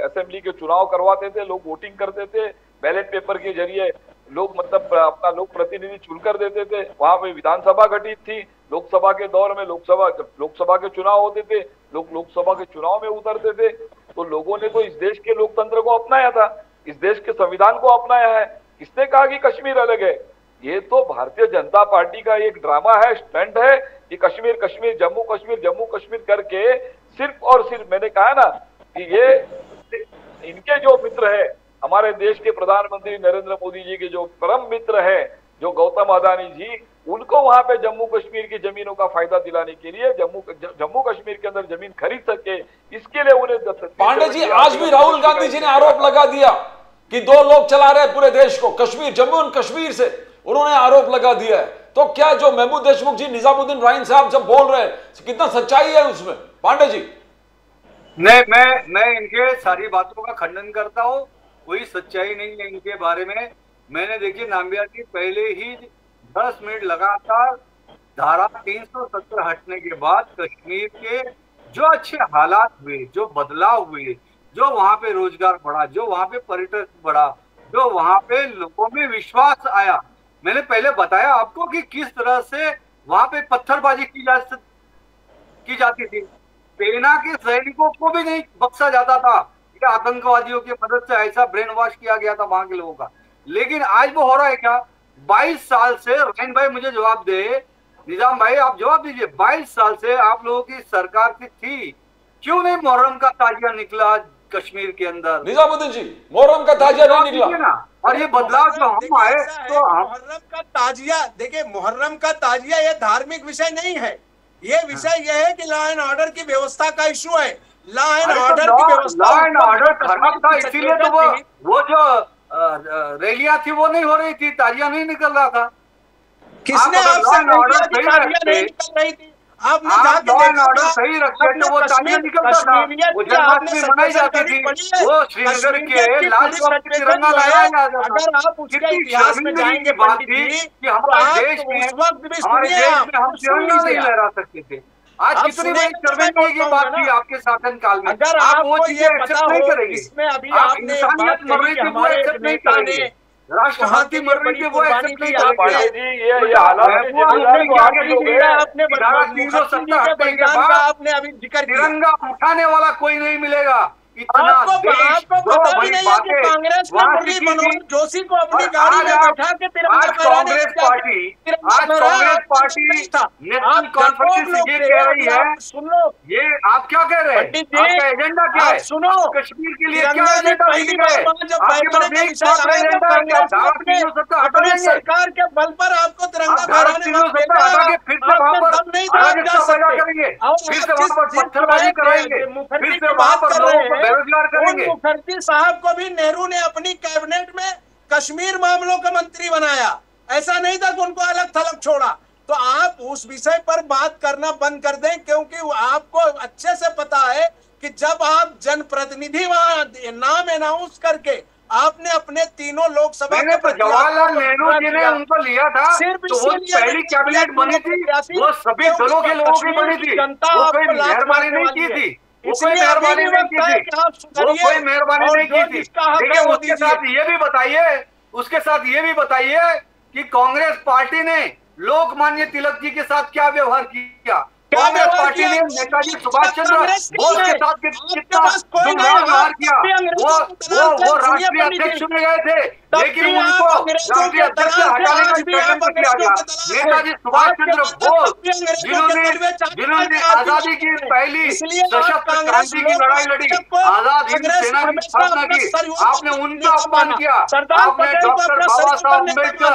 असेंबली के चुनाव करवाते थे, लोग वोटिंग करते थे बैलेट पेपर के ज़रिए लोग मतलब अपना लोक प्रतिनिधि चुनकर देते थे। वहाँ पे विधानसभा गठित थी, लोकसभा के दौर में लोकसभा लोकसभा के चुनाव होते थे, लोग लोकसभा के चुनाव में उतरते थे तो लोगों ने तो इस देश के लोकतंत्र को अपनाया था, इस देश के संविधान को अपनाया है। किसने कहा कि कश्मीर अलग है? ये तो भारतीय जनता पार्टी का एक ड्रामा है, स्टंट है कि कश्मीर कश्मीर जम्मू कश्मीर जम्मू कश्मीर करके सिर्फ़ और सिर्फ़ मैंने कहा ना कि ये इनके जो मित्र है हमारे देश के प्रधानमंत्री नरेंद्र मोदी जी के जो परम मित्र है जो गौतम अदानी जी उनको वहाँ पे जम्मू कश्मीर की जमीनों का फ़ायदा दिलाने के लिए जम्मू जम्मू कश्मीर के अंदर ज़मीन खरीद सके इसके लिए उन्हें पांडे जी आज भी राहुल गांधी जी ने आरोप लगा दिया कि दो लोग चला रहे पूरे देश को कश्मीर जम्मू और कश्मीर से उन्होंने आरोप लगा दिया है। तो क्या जो महमूद देशमुख जी, निजामुद्दीन राइन साहब जब बोल रहे हैं, कितना सच्चाई है उसमें? पांडे जी। नहीं, मैं मैं इनके सारी बातों का खंडन करता हूँ। कोई सच्चाई नहीं है इनके बारे में। मैंने देखिए नाम्बिया की पहले ही दस मिनट लगातार धारा 370 हटने के बाद कश्मीर के जो अच्छे हालात हुए, जो बदलाव हुए, जो वहाँ पे रोज़गार बढ़ा, जो वहाँ पे पर्यटन बढ़ा, जो वहाँ पे लोगों में विश्वास आया मैंने पहले बताया आपको कि किस तरह से वहाँ पे पत्थरबाजी की जा की जाती थी। सेना के सैनिकों को भी नहीं बख्शा जाता था आतंकवादियों की मदद से ऐसा ब्रेन वॉश किया गया था वहाँ के लोगों का। लेकिन आज वो हो रहा है क्या? 22 साल से, रैन भाई मुझे जवाब दे। निज़ाम भाई, आप जवाब दीजिए 22 साल से आप लोगों की सरकार की थी। क्यों नहीं मुहर्रम का ताजिया निकला? कश्मीर के अंदर। निजामुद्दीन जी मोहर्रम का ताजिया नहीं निकला। और ये बदलाव जो हम आए तो मुहर्रम का ताजिया देखिए मुहर्रम का ताजिया ये धार्मिक विषय नहीं है। ये विषय यह है कि लॉ एंड ऑर्डर की व्यवस्था का इशू है। लॉ एंड ऑर्डर की व्यवस्था लॉ एंड ऑर्डर खराब था इसीलिए तो वो वो जो रैलियाँ थी वो नहीं हो रही थी ताजिया नहीं निकल रहा था। किसने आपसे रैलियाँ नहीं निकल रही थी? आपने जाके देखा सही रखते तो वो तालियाँ निकलता था। मनाई जाती थी। है। वो श्रीनगर के लाल तिरंगा है, जाता था। अगर आप उसके इतिहास में जाएँगे बात थी कि हमारे तो देश में भी हमारे सुनिए देश में हम तिरंगा नहीं। लहरा सकते थे आज कितनी बड़ी तो शर्मिंदगी की बात हूँ थी आपके शासन काल में अगर आप वो चीज़ें एक्सेप्ट नहीं हो करेंगे इसमें अभी आपने इंसानियत बात कही हमारे नेता ने राष्ट्रपति वहाँ मर की वो एक्सेप्ट नहीं कुर्बानी की करेंगे। पांडे जी ये ये हालात में महबूबा जिम्मेदार तिरंगा उठाने वाला कोई नहीं लोग आपको आपको पता भी नहीं है कि कांग्रेस मंत्री मनोज जोशी को अपनी गाड़ी में बैठा के तिरंगा कांग्रेस पार्टी आज कांग्रेस पार्टी नेशनल कॉन्फ्रेंस ये कह रही है। सुन लो। ये आप क्या कह रहे हैं? आपका एजेंडा क्या है? सुनो। कश्मीर के लिए क्या एजेंडा अपने सरकार के बल पर आपको तिरंगा फहराने का फिर से वहाँ पर नहीं जा सकेंगे फिर से वहाँ पर पत्थरबाजी कराएँगे। फिर से वहाँ पर लोगों को मुखर्जी साहब को भी नेहरू ने अपनी कैबिनेट में कश्मीर मामलों का मंत्री बनाया। ऐसा नहीं था कि उनको अलग थलग छोड़ा। तो आप उस विषय पर बात करना बंद कर दें क्योंकि आपको अच्छे से पता है कि जब आप जनप्रतिनिधि वहाँ नाम अनाउंस करके आपने अपने तीनों लोकसभा के तो जवाहरलाल नेहरू जी ने उनको लिया था सिर्फ़ तो वो पहली कैबिनेट बनी थी वो सभी दलों के लोगों की बनी थी। जनता मेहरबानी नहीं की थी। वो कोई मेहरबानी नहीं की थी। वो कोई मेहरबानी नहीं की थी। देखिए उसके साथ ये भी बताइए उसके साथ ये भी बताइए कि कांग्रेस पार्टी ने लोकमान्य तिलक जी के साथ क्या व्यवहार किया? कांग्रेस पार्टी ने नेताजी सुभाष चंद्र बोस के साथ कितना व्यवहार किया? वो वो वो राष्ट्रीय अध्यक्ष चुने गए थे लेकिन उनको राष्ट्रीय अध्यक्ष हटाने का षडयंत्र तो किया गया। नेताजी सुभाष चंद्र बोस जिन्होंने जिन्होंने आज़ादी की पहली सशस्त्र क्रांति की लड़ाई लड़ी। आज़ाद हिंद सेना की स्थापना की। आपने उनका अपमान किया। आपने डॉक्टर बाबा साहब अंबेडकर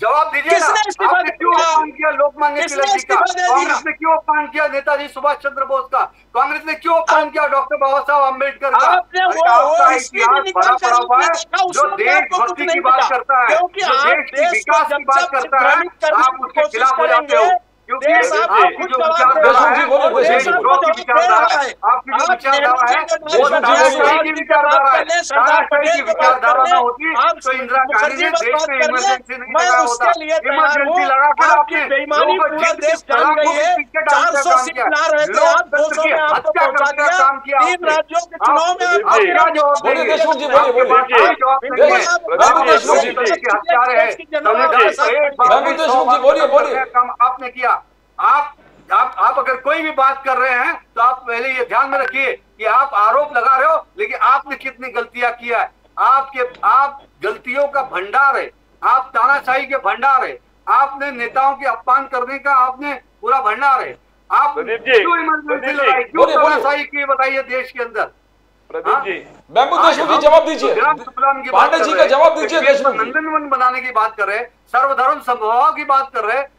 जवाब दीजिए आपने क्यों अपमान किया लोकमान्य तिलक जी का? कांग्रेस ने क्यों अपमान किया नेताजी सुभाष चंद्र बोस का? कांग्रेस ने क्यों अपमान किया डॉक्टर बाबा साहब अंबेडकर का इतिहास जो देशभक्ति की बात करता है जो देश की विकास की बात करता है आप उसके खिलाफ हो जाते हो। चार सौ सीट ला रहे थे आप दो सौ में आपको पहुँचा दिया। तीन राज्यों के चुनाव में आपने किया आप आप आप अगर कोई भी बात कर रहे हैं तो आप पहले ये ध्यान में रखिए कि आप आरोप लगा रहे हो लेकिन आपने कितनी गलतियाँ किया है। आपके आप गलतियों का भंडार है। आप तानाशाही के भंडार है। आपने नेताओं के अपमान करने का आपने पूरा भंडार है। आप तानाशाही की बताइए देश के अंदर? हाँ? जवाब दीजिए। पांडे जी का जवाब दीजिए नंदनवन बनाने की बात कर रहे हैं। सर्वधर्म संभव की बात कर रहे हैं।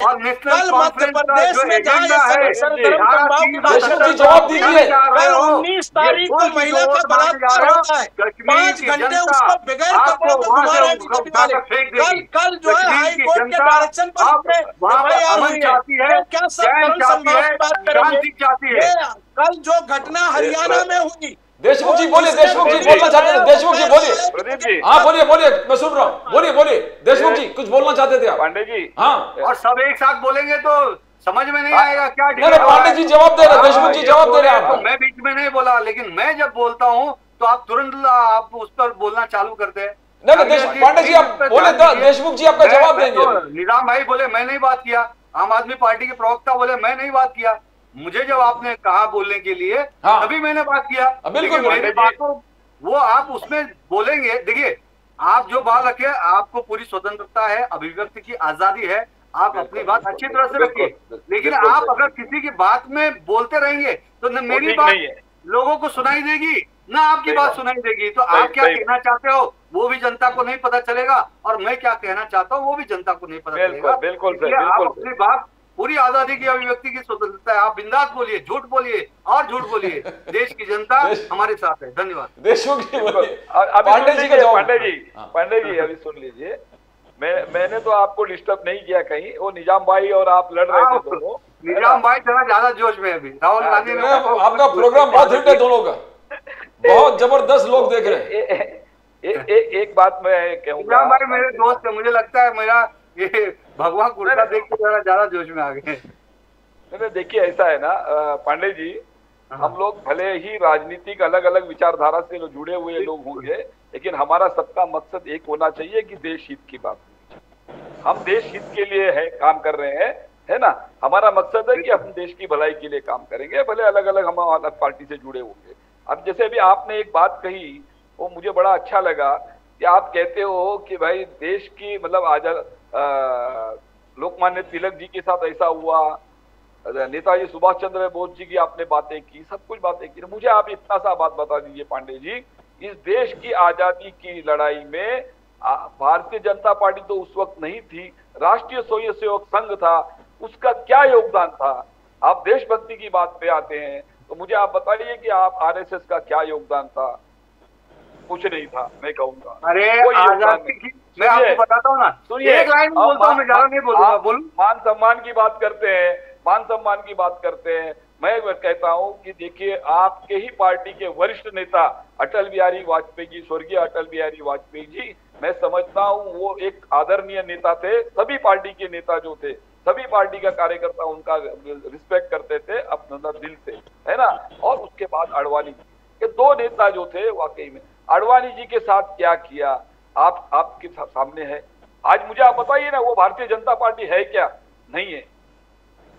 कल मध्य प्रदेश में जहाँ की जवाब दीजिए। कल उन्नीस तारीख को महिला का बलात्कार होता है। पाँच घंटे उसको बगैर कपड़ों को कल कल जो है के पर क्या सब बात करेंगे कल जो घटना हरियाणा में हुई देशमुख जी बोलिए देशमुख जी बोलना चाहते थे। देशमुख जी बोलिए। प्रदीप जी। हाँ बोलिए बोलिए मैं सुन रहा हूँ। हाँ। बोलिए बोलिए। देशमुख जी कुछ बोलना चाहते थे आप? पांडे जी। हाँ। और सब एक साथ बोलेंगे तो समझ में नहीं आएगा क्या नहीं पांडे जी जवाब दे रहे हाँ, देशमुख जी जवाब दे रहे आप। मैं बीच में नहीं बोला लेकिन मैं जब बोलता हूँ तो आप तुरंत आप उस पर बोलना चालू करते हैं। नहीं पांडे जी आप बोले तो देशमुख जी आपका जवाब देंगे। तो निज़ाम भाई बोले मैं नहीं बात किया। आम आदमी पार्टी के प्रवक्ता बोले मैं नहीं बात किया। मुझे जब आपने कहा बोलने के लिए हाँ। तभी मैंने बात किया। बिल्कुल बात को वो आप उसमें बोलेंगे। देखिए आप जो बात रखे आपको पूरी स्वतंत्रता है अभिव्यक्ति की आज़ादी है। आप अपनी बात अच्छी तरह से रखिए। लेकिन आप अगर किसी की बात में बोलते रहेंगे तो न मेरी बात लोगों को सुनाई देगी ना आपकी बात सुनाई देगी। तो आप क्या कहना चाहते हो? वो भी जनता को नहीं पता चलेगा और मैं क्या कहना चाहता हूँ वो भी जनता को नहीं पता चलेगा। बिल्कुल आप अपनी बात पूरी आज़ादी की अभिव्यक्ति की स्वतंत्रता है। आप बिंदास बोलिए झूठ बोलिए और झूठ बोलिए। देश की जनता हमारे साथ है। धन्यवाद। देशों की पांडे जी पांडे जी पांडे जी अभी सुन लीजिए। मैं मैंने तो आपको डिस्टर्ब नहीं किया कहीं। वो निज़ाम भाई और आप लड़ रहे थे हाँ, दोनों। निज़ाम भाई थोड़ा ज़्यादा जोश में अभी। राहुल हाँ, गांधी ने आपका प्रोग्राम बहुत हिट है दोनों का। बहुत ज़बरदस्त लोग देख रहे हैं। एक बात मैं कहूँगा निज़ाम भाई मेरे दोस्त है मुझे लगता है मेरा ये भगवान कुर्ता देख के जरा ज़्यादा जोश में आ गए नहीं देखिए ऐसा है ना पांडे जी हाँ। हम लोग भले ही राजनीतिक अलग अलग विचारधारा से जो जुड़े हुए लोग होंगे लेकिन हमारा सबका मकसद एक होना चाहिए कि देश हित की बात हम देश हित के लिए है काम कर रहे हैं है ना? हमारा मकसद है कि हम देश की भलाई के लिए काम करेंगे भले अलग अलग हम अलग पार्टी से जुड़े होंगे। अब जैसे अभी आपने एक बात कही वो मुझे बड़ा अच्छा लगा कि आप कहते हो कि भाई देश की मतलब आज़ाद लोकमान्य तिलक जी के साथ ऐसा हुआ। नेताजी सुभाष चंद्र बोस जी की आपने बातें की सब कुछ बातें की। मुझे आप इतना सा बात बता दीजिए पांडे जी इस देश की आज़ादी की लड़ाई में भारतीय जनता पार्टी तो उस वक्त नहीं थी राष्ट्रीय स्वयं सेवक संघ था उसका क्या योगदान था? आप देशभक्ति की बात पे आते हैं तो मुझे आप बताइए कि आप आरएसएस का क्या योगदान था? कुछ नहीं था मैं कहूँगा। अरे आज़ादी की मैं आपको बताता हूँ ना। सुनिए। एक लाइन बोलता हूँ मैं ज़्यादा नहीं बोलूँगा बोलूँ। मान सम्मान की बात करते हैं मान सम्मान की बात करते हैं। मैं कहता हूँ कि देखिए आपके ही पार्टी के वरिष्ठ नेता अटल बिहारी वाजपेयी जी स्वर्गीय अटल बिहारी वाजपेयी जी मैं समझता हूँ वो एक आदरणीय नेता थे। सभी पार्टी के नेता जो थे सभी पार्टी का कार्यकर्ता उनका रिस्पेक्ट करते थे अपना दिल से है ना? और उसके बाद अडवाणी जी। ये दो नेता जो थे वाकई में अडवाणी जी के साथ क्या किया? आप, आपके सामने है। आज मुझे आप बताइए ना, वो भारतीय जनता पार्टी है क्या? नहीं है।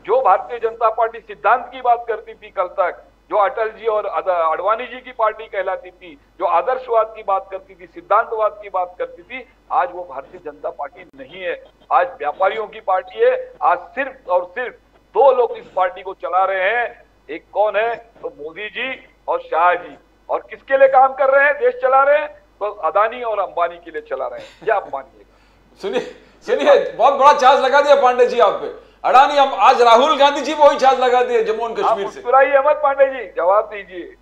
जो भारतीय जनता पार्टी सिद्धांत की बात करती थी कल तक, जो अटल जी और अडवाणी जी की पार्टी कहलाती थी, जो आदर्शवाद की बात करती थी, सिद्धांतवाद की बात करती थी, आज वो भारतीय जनता पार्टी नहीं है। आज व्यापारियों की पार्टी है। आज सिर्फ़ और सिर्फ़ दो लोग इस पार्टी को चला रहे हैं। एक कौन है? तो मोदी जी और शाह जी। और किसके लिए काम कर रहे हैं? देश चला रहे हैं। तो अदानी और अंबानी के लिए चला रहे हैं। ये आप मानिएगा सुनिए सुनिए बहुत बड़ा चार्ज लगा दिया पांडे जी आप पे। अडानी हम आज राहुल गांधी जी वही चार्ज लगा दिए जम्मू एंड कश्मीर से। अहमद पांडे जी जवाब दीजिए।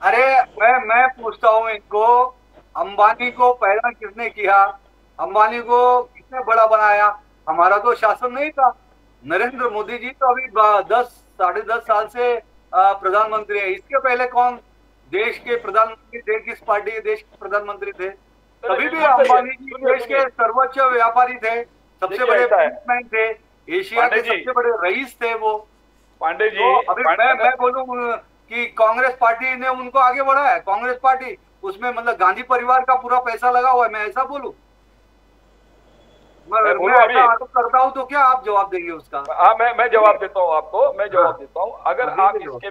अरे मैं मैं पूछता हूँ इनको अंबानी को पैदा किसने किया? अंबानी को किसने बड़ा बनाया? हमारा तो शासन नहीं था। नरेंद्र मोदी जी तो अभी दस साढ़े दस साल से प्रधानमंत्री है। इसके पहले कौन देश के प्रधानमंत्री थे किस पार्टी के देश के प्रधानमंत्री थे? तभी भी अंबानी जी देश के सर्वोच्च व्यापारी थे सबसे बड़े बिजनेसमैन थे एशिया के। सबसे बड़े रईस थे वो। पांडे जी तो अभी मैं मैं बोलूँ कि कांग्रेस पार्टी ने उनको आगे बढ़ाया है? कांग्रेस पार्टी उसमें मतलब गांधी परिवार का पूरा पैसा लगा हुआ है मैं ऐसा बोलूँ? मैं, मैं ऐसा आरोप करता हूँ तो क्या आप जवाब देंगे उसका? हाँ मैं मैं जवाब देता हूँ आपको मैं जवाब हाँ। देता हूँ। अगर आप इसके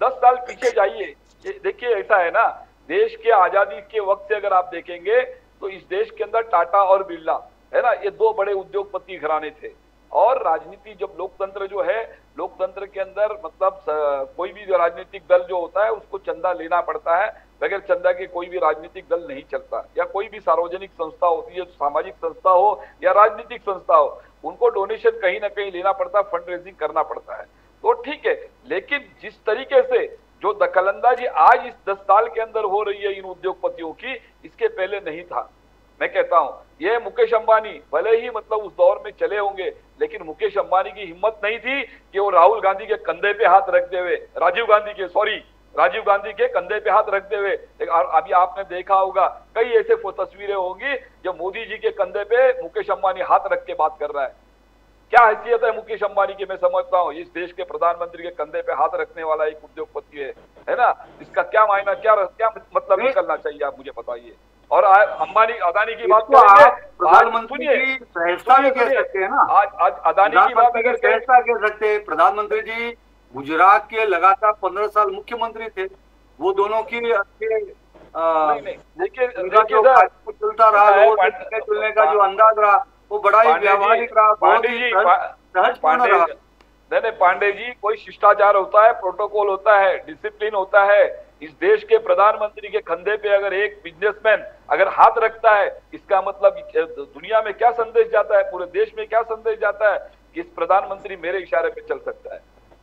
दस साल पीछे जाइए देखिए, ऐसा है ना, देश के आज़ादी के वक्त से अगर आप देखेंगे तो इस देश के अंदर टाटा और बिरला, है ना, ये दो बड़े उद्योगपति घराने थे। और राजनीति जब लोकतंत्र जो है, लोकतंत्र के अंदर मतलब कोई भी राजनीतिक दल जो होता है, उसको चंदा लेना पड़ता है, बगैर चंदा के कोई भी राजनीतिक दल नहीं चलता। या कोई भी सार्वजनिक संस्था होती है, सामाजिक संस्था हो, या राजनीतिक संस्था हो, उनको डोनेशन कहीं ना कहीं लेना पड़ता है फंड रेजिंग करना पड़ता है। तो ठीक है, लेकिन जिस तरीके से जो दखलंदाजी आज इस दस साल के अंदर हो रही है इन उद्योगपतियों की, इसके पहले नहीं था। मैं कहता हूँ, ये मुकेश अंबानी भले ही मतलब उस दौर में चले होंगे, लेकिन मुकेश अंबानी की हिम्मत नहीं थी कि वो राहुल गांधी के कंधे पे हाथ रखते हुए राजीव गांधी के सॉरी राजीव गांधी के कंधे पे हाथ रखते हुए अभी आपने देखा होगा, कई ऐसे तस्वीरें होंगी जब मोदी जी के कंधे पे मुकेश अंबानी हाथ रख के बात कर रहा है। क्या हैसियत है मुकेश अंबानी की? मैं समझता हूँ। इस देश के प्रधानमंत्री के कंधे पे हाथ रखने वाला एक उद्योगपति है है ना? इसका क्या मायना क्या क्या मतलब निकलना चाहिए आप मुझे बताइए। और अंबानी अदानी की बात प्रधानमंत्री कह सकते हैं ना। आज आज अदानी की बात अगर सहजता कह सकते हैं। प्रधानमंत्री जी गुजरात के लगातार पंद्रह साल मुख्यमंत्री थे। वो दोनों की देखिए चलता रहा जुलने का जो अंदाज रहा वो बड़ा ही पांडे जी, व्यावहारिक रहा पांडे जी, पांडे नहीं नहीं पांडे जी कोई शिष्टाचार होता है प्रोटोकॉल होता है डिसिप्लिन होता है इस देश के प्रधानमंत्री के कंधे पे अगर एक बिजनेसमैन अगर हाथ रखता है इसका मतलब दुनिया में क्या संदेश जाता है पूरे देश में क्या संदेश जाता है कि इस प्रधानमंत्री मेरे इशारे पे चल सकता है।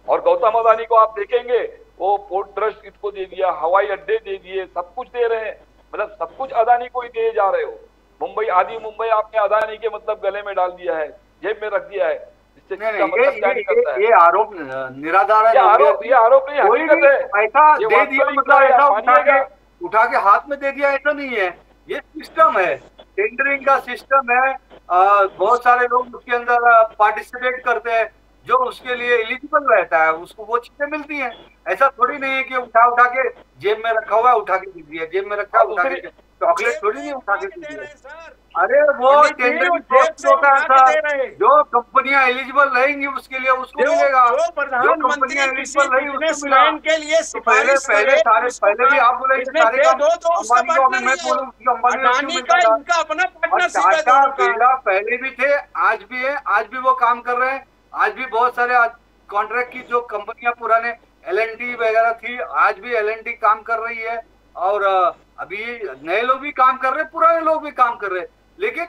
और गौतम अदानी को आप देखेंगे वो पोर्ट ट्रस्ट इसको दे दिया हवाई अड्डे दे दिए सब कुछ दे रहे हैं मतलब सब कुछ अदानी को ही दिए जा रहे हो। मुंबई आधी मुंबई आपने अदानी के मतलब गले में डाल दिया है जेब में रख दिया है। इससे नहीं नहीं मतलब ये, ये, है? ये आरोप निराधार है ये आरोप ये आरोप नहीं हकीकत है। ऐसा दे दिया मतलब ऐसा उठा के उठा के हाथ में दे दिया ऐसा नहीं है। ये सिस्टम है। टेंडरिंग का सिस्टम है। आ, बहुत सारे लोग उसके अंदर पार्टिसिपेट करते हैं जो उसके लिए एलिजिबल रहता है उसको वो चीज़ें मिलती हैं। ऐसा थोड़ी नहीं है कि उठा उठा के जेब में रखा हुआ है उठा के दे दिया जेब में रखा उठा के चॉकलेट थोड़ी नहीं उठा के दे दे रहे दिया सर। अरे वो टेंडरिंग प्रोसेस होता है हैं। जो कंपनियाँ एलिजिबल रहेंगी उसके लिए उसको मिलेगा। जो कंपनियाँ एलिजिबल रही उसको मिला। के लिए तो पहले पहले सारे पहले भी आप बोले सारे तो उसका अंबानी पार्टनर मैं बोलूँ कि अपना टाटा बिरला पहले भी थे आज भी है आज भी वो काम कर रहे हैं। आज भी बहुत सारे कॉन्ट्रैक्ट की जो कंपनियाँ पुराने एल वगैरह थी आज भी एल काम कर रही है। और अभी नए लोग भी काम कर रहे हैं, पुराने लोग भी काम कर रहे हैं। लेकिन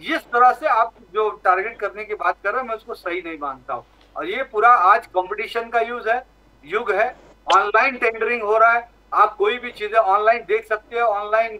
जिस तरह से आप जो टारगेट करने की बात कर रहे हैं, मैं उसको सही नहीं मानता हूँ। और ये पूरा आज कंपटीशन का यूज़ है, युग है। ऑनलाइन टेंडरिंग हो रहा है। आप कोई भी चीज़ें ऑनलाइन देख सकते हो ऑनलाइन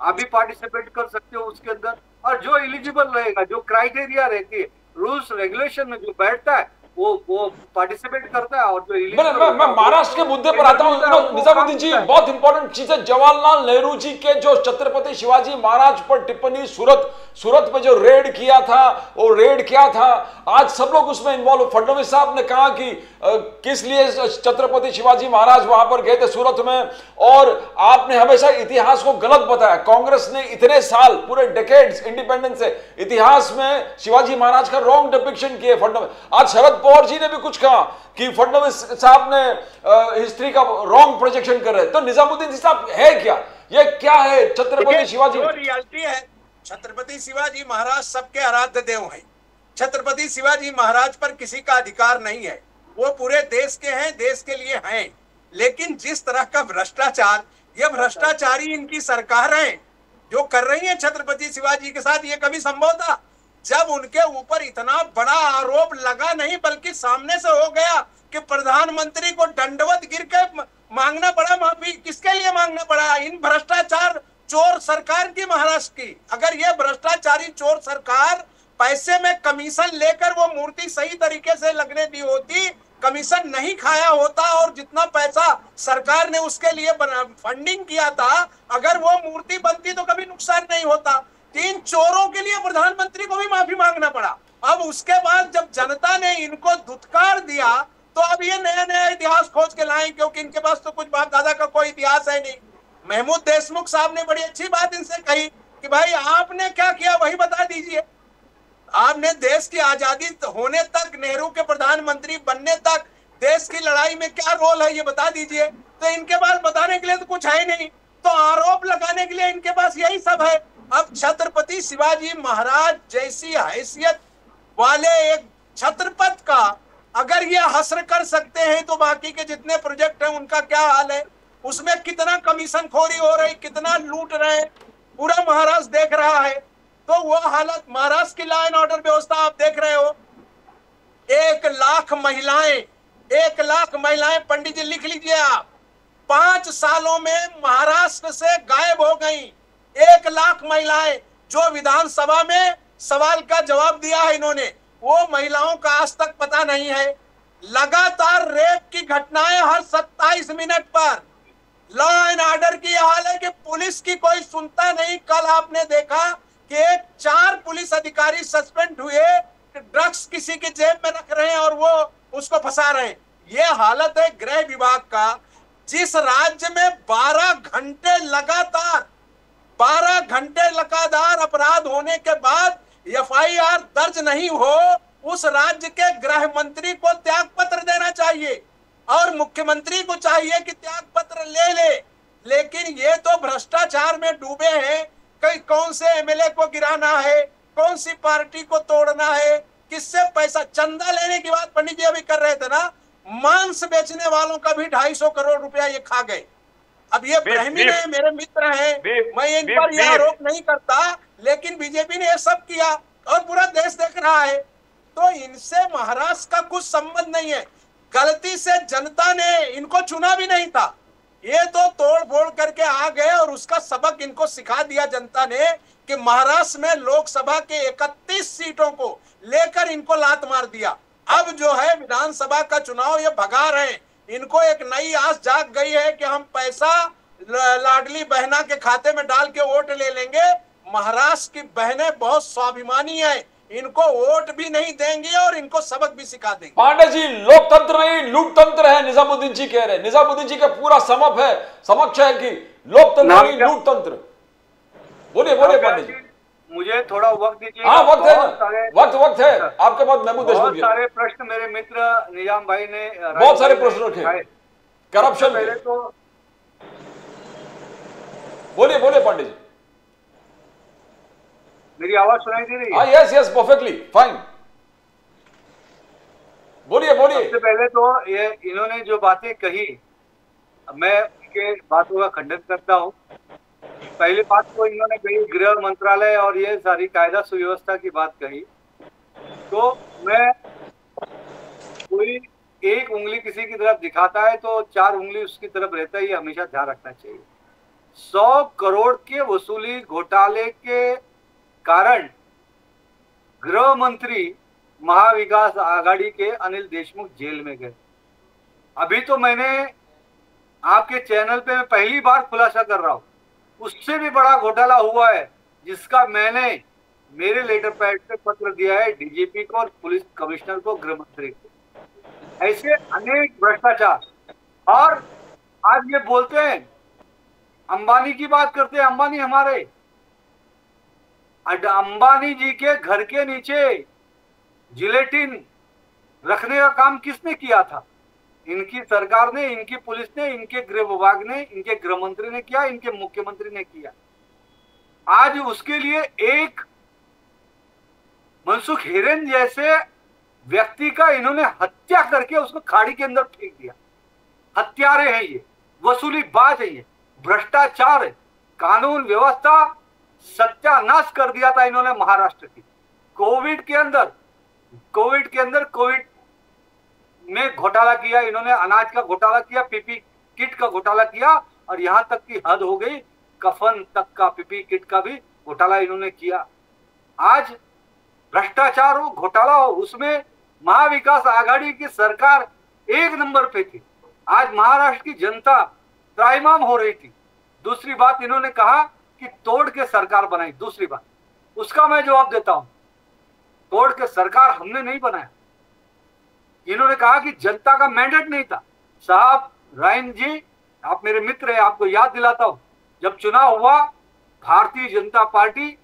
आप भी पार्टिसिपेट कर सकते हो उसके अंदर। और जो एलिजिबल रहेगा, जो क्राइटेरिया रहती है रूल्स रेगुलेशन में जो बैठता है वो वो पार्टिसिपेट करता है और जो मैं मैं मैं महाराष्ट्र के मुद्दे पर आता हूँ। निजामुद्दीन जी बहुत इंपॉर्टेंट चीज़ है। जवाहरलाल नेहरू जी के जो छत्रपति शिवाजी महाराज पर टिप्पणी सूरत सूरत में जो रेड किया था वो रेड क्या था। आज सब लोग उसमें इन्वॉल्व फडणवीस साहब ने कहा कि अ, किस लिए छत्रपति शिवाजी महाराज वहाँ पर गए थे सूरत में? और आपने हमेशा इतिहास को गलत बताया। कांग्रेस ने इतने साल पूरे डेकेड्स इंडिपेंडेंस से इतिहास में शिवाजी महाराज का रॉन्ग डिपिक्शन किए फडणवीस। आज शरद पवार जी ने भी कुछ कहा कि फडणवीस साहब ने हिस्ट्री का रॉन्ग प्रोजेक्शन कर रहे तो निजामुद्दीन जी साहब है क्या? ये क्या है? छत्रपति शिवाजी जो रियलिटी है छत्रपति शिवाजी महाराज सबके आराध्य देव हैं। छत्रपति शिवाजी महाराज पर किसी का अधिकार नहीं है। वो पूरे देश के हैं देश के लिए हैं। लेकिन जिस तरह का भ्रष्टाचार ये भ्रष्टाचारी इनकी सरकार है जो कर रही है छत्रपति शिवाजी के साथ ये कभी संभव था? जब उनके ऊपर इतना बड़ा आरोप लगा नहीं, बल्कि सामने से हो गया कि प्रधानमंत्री को दंडवत गिर के मांगना पड़ा माफ़ी किसके लिए मांगना पड़ा? इन भ्रष्टाचार चोर सरकार की, महाराष्ट्र की। अगर ये भ्रष्टाचारी चोर सरकार पैसे में कमीशन लेकर वो मूर्ति सही तरीके से लगने दी होती, कमीशन नहीं खाया होता और जितना पैसा सरकार ने उसके लिए फंडिंग किया था, अगर वो मूर्ति बनती तो कभी नुकसान नहीं होता। तीन चोरों के लिए प्रधानमंत्री को भी माफ़ी मांगना पड़ा। अब उसके बाद जब जनता ने इनको धुतकार दिया तो अब ये नया नया इतिहास खोज के लाए, क्योंकि इनके पास तो कुछ बाप दादा का कोई इतिहास है नहीं। महमूद देशमुख साहब ने बड़ी अच्छी बात इनसे कही कि भाई, आपने क्या किया, वही बता दीजिए। आपने देश की आज़ादी होने तक, नेहरू के प्रधानमंत्री बनने तक, देश की लड़ाई में क्या रोल है, ये बता दीजिए। तो इनके पास बताने के लिए तो कुछ है नहीं। तो आरोप लगाने के लिए इनके पास यही सब है। अब छत्रपति शिवाजी महाराज जैसी हैसियत वाले एक छत्रपत का अगर ये हसर कर सकते हैं तो बाकी के जितने प्रोजेक्ट हैं, उनका क्या हाल है? उसमें कितना कमीशन खोरी हो रही, कितना लूट रहे पूरा महाराष्ट्र देख रहा है। तो वो हालत महाराष्ट्र की लॉ एंड ऑर्डर व्यवस्था आप देख रहे हो। एक लाख महिलाएँ, एक लाख महिलाएँ, पंडित जी लिख लीजिए आप, पाँच सालों में महाराष्ट्र से गायब हो गई। एक लाख महिलाएँ जो विधानसभा में सवाल का जवाब दिया है इन्होंने, वो महिलाओं का आज तक पता नहीं है। लगातार रेप की घटनाएँ हर 27 मिनट पर। लॉ एंड ऑर्डर की हाल है कि पुलिस की कोई सुनता नहीं। कल आपने देखा कि एक चार पुलिस अधिकारी सस्पेंड हुए ड्रग्स किसी के जेब में रख रहे हैं और वो उसको फंसा रहे हैं। ये हालत है गृह विभाग का, जिस राज्य में 12 घंटे लगातार 12 घंटे लगातार अपराध होने के बाद एफआईआर दर्ज नहीं हो, उस राज्य के गृह मंत्री को त्याग पत्र देना चाहिए और मुख्यमंत्री को चाहिए कि त्याग पत्र ले ले। लेकिन ये तो भ्रष्टाचार में डूबे हैं कई कौन से एमएलए को गिराना है, कौन सी पार्टी को तोड़ना है, किससे पैसा, चंदा लेने की बात पंडित जी अभी कर रहे थे ना? मांस बेचने वालों का भी ढाई सौ करोड़ रुपया ये खा गए। अब ये बीफ, ब्राह्मण है मेरे मित्र हैं। मैं इन पर यह आरोप नहीं करता लेकिन बीजेपी ने यह सब किया और पूरा देश देख रहा है। तो इनसे महाराष्ट्र का कुछ संबंध नहीं है। गलती से जनता ने इनको चुना भी नहीं था। ये तो तोड़ फोड़ करके आ गए और उसका सबक इनको सिखा दिया जनता ने कि महाराष्ट्र में लोकसभा के 31 सीटों को लेकर इनको लात मार दिया। अब जो है विधानसभा का चुनाव ये भगा रहे हैं। इनको एक नई आस जाग गई है कि हम पैसा लाडली बहना के खाते में डाल के वोट ले लेंगे। महाराष्ट्र की बहनें बहुत स्वाभिमानी है। इनको वोट भी नहीं देंगे और इनको सबक भी सिखा देंगे। पांडे जी लोकतंत्र नहीं लूटतंत्र है निजामुद्दीन जी कह रहे हैं। निजामुद्दीन जी का पूरा समप है समक्ष है कि लोकतंत्र नहीं? लूटतंत्र बोलिए बोलिए पांडे जी। मुझे थोड़ा वक्त दीजिए हाँ वक्त है। वक्त वक्त है। आपके बाद महमूद बहुत सारे प्रश्न मेरे मित्र निज़ाम भाई ने बहुत सारे प्रश्न रखे। करप्शन पहले तो बोलिए बोलिए पांडे जी। मेरी आवाज़ सुनाई दे रही हाँ? है यस यस परफेक्टली फाइन बोलिए बोलिए। सबसे पहले तो ये इन्होंने जो बातें कही मैं उनके बातों का खंडन करता हूँ। पहली बात तो इन्होंने कही गृह मंत्रालय और ये सारी कायदा सुव्यवस्था की बात कही। तो मैं कोई एक उंगली किसी की तरफ़ दिखाता है तो चार उंगली उसकी तरफ़ रहता है, ये हमेशा ध्यान रखना चाहिए। सौ करोड़ के वसूली घोटाले के कारण गृह मंत्री महाविकास आघाड़ी के अनिल देशमुख जेल में गए। अभी तो मैंने आपके चैनल पे मैं पहली बार खुलासा कर रहा हूँ। उससे भी बड़ा घोटाला हुआ है, जिसका मैंने मेरे लेटर पैड पे पत्र दिया है डीजीपी को और पुलिस कमिश्नर को गृह मंत्री को। ऐसे अनेक भ्रष्टाचार। और आज ये बोलते हैं, अंबानी की बात करते हैं, अंबानी हमारे। अंबानी जी के घर के नीचे जिलेटिन रखने का काम किसने किया था? इनकी सरकार ने, इनकी पुलिस ने, इनके गृह विभाग ने, इनके गृह मंत्री ने किया, इनके मुख्यमंत्री ने किया। आज उसके लिए एक मनसुख हिरेन जैसे व्यक्ति का इन्होंने हत्या करके उसको खाड़ी के अंदर फेंक दिया। हत्यारे हैं ये, वसूली बाज है ये, भ्रष्टाचार है, कानून व्यवस्था, सत्यानाश कर दिया था इन्होंने महाराष्ट्र की। कोविड के अंदर, कोविड के अंदर कोविड में घोटाला किया, इन्होंने अनाज का घोटाला किया, पीपी किट का घोटाला किया और यहाँ तक की हद हो गई, कफन तक का, पीपी किट का भी घोटाला इन्होंने किया। आज भ्रष्टाचार हो, घोटाला हो, उसमें महाविकास आघाड़ी की सरकार एक नंबर पे थी। आज महाराष्ट्र की जनता त्राईमाम हो रही थी। दूसरी बात इन्होंने कहा कि तोड़ के सरकार बनाई, दूसरी बात। उसका मैं जवाब देता हूँ। तोड़ के सरकार हमने नहीं बनाया। इन्होंने कहा कि जनता का मैंडेट नहीं था। साहब, रायन जी, आप मेरे मित्र हैं, आपको याद दिलाता हूँ। जब चुनाव हुआ, भारतीय जनता पार्टी,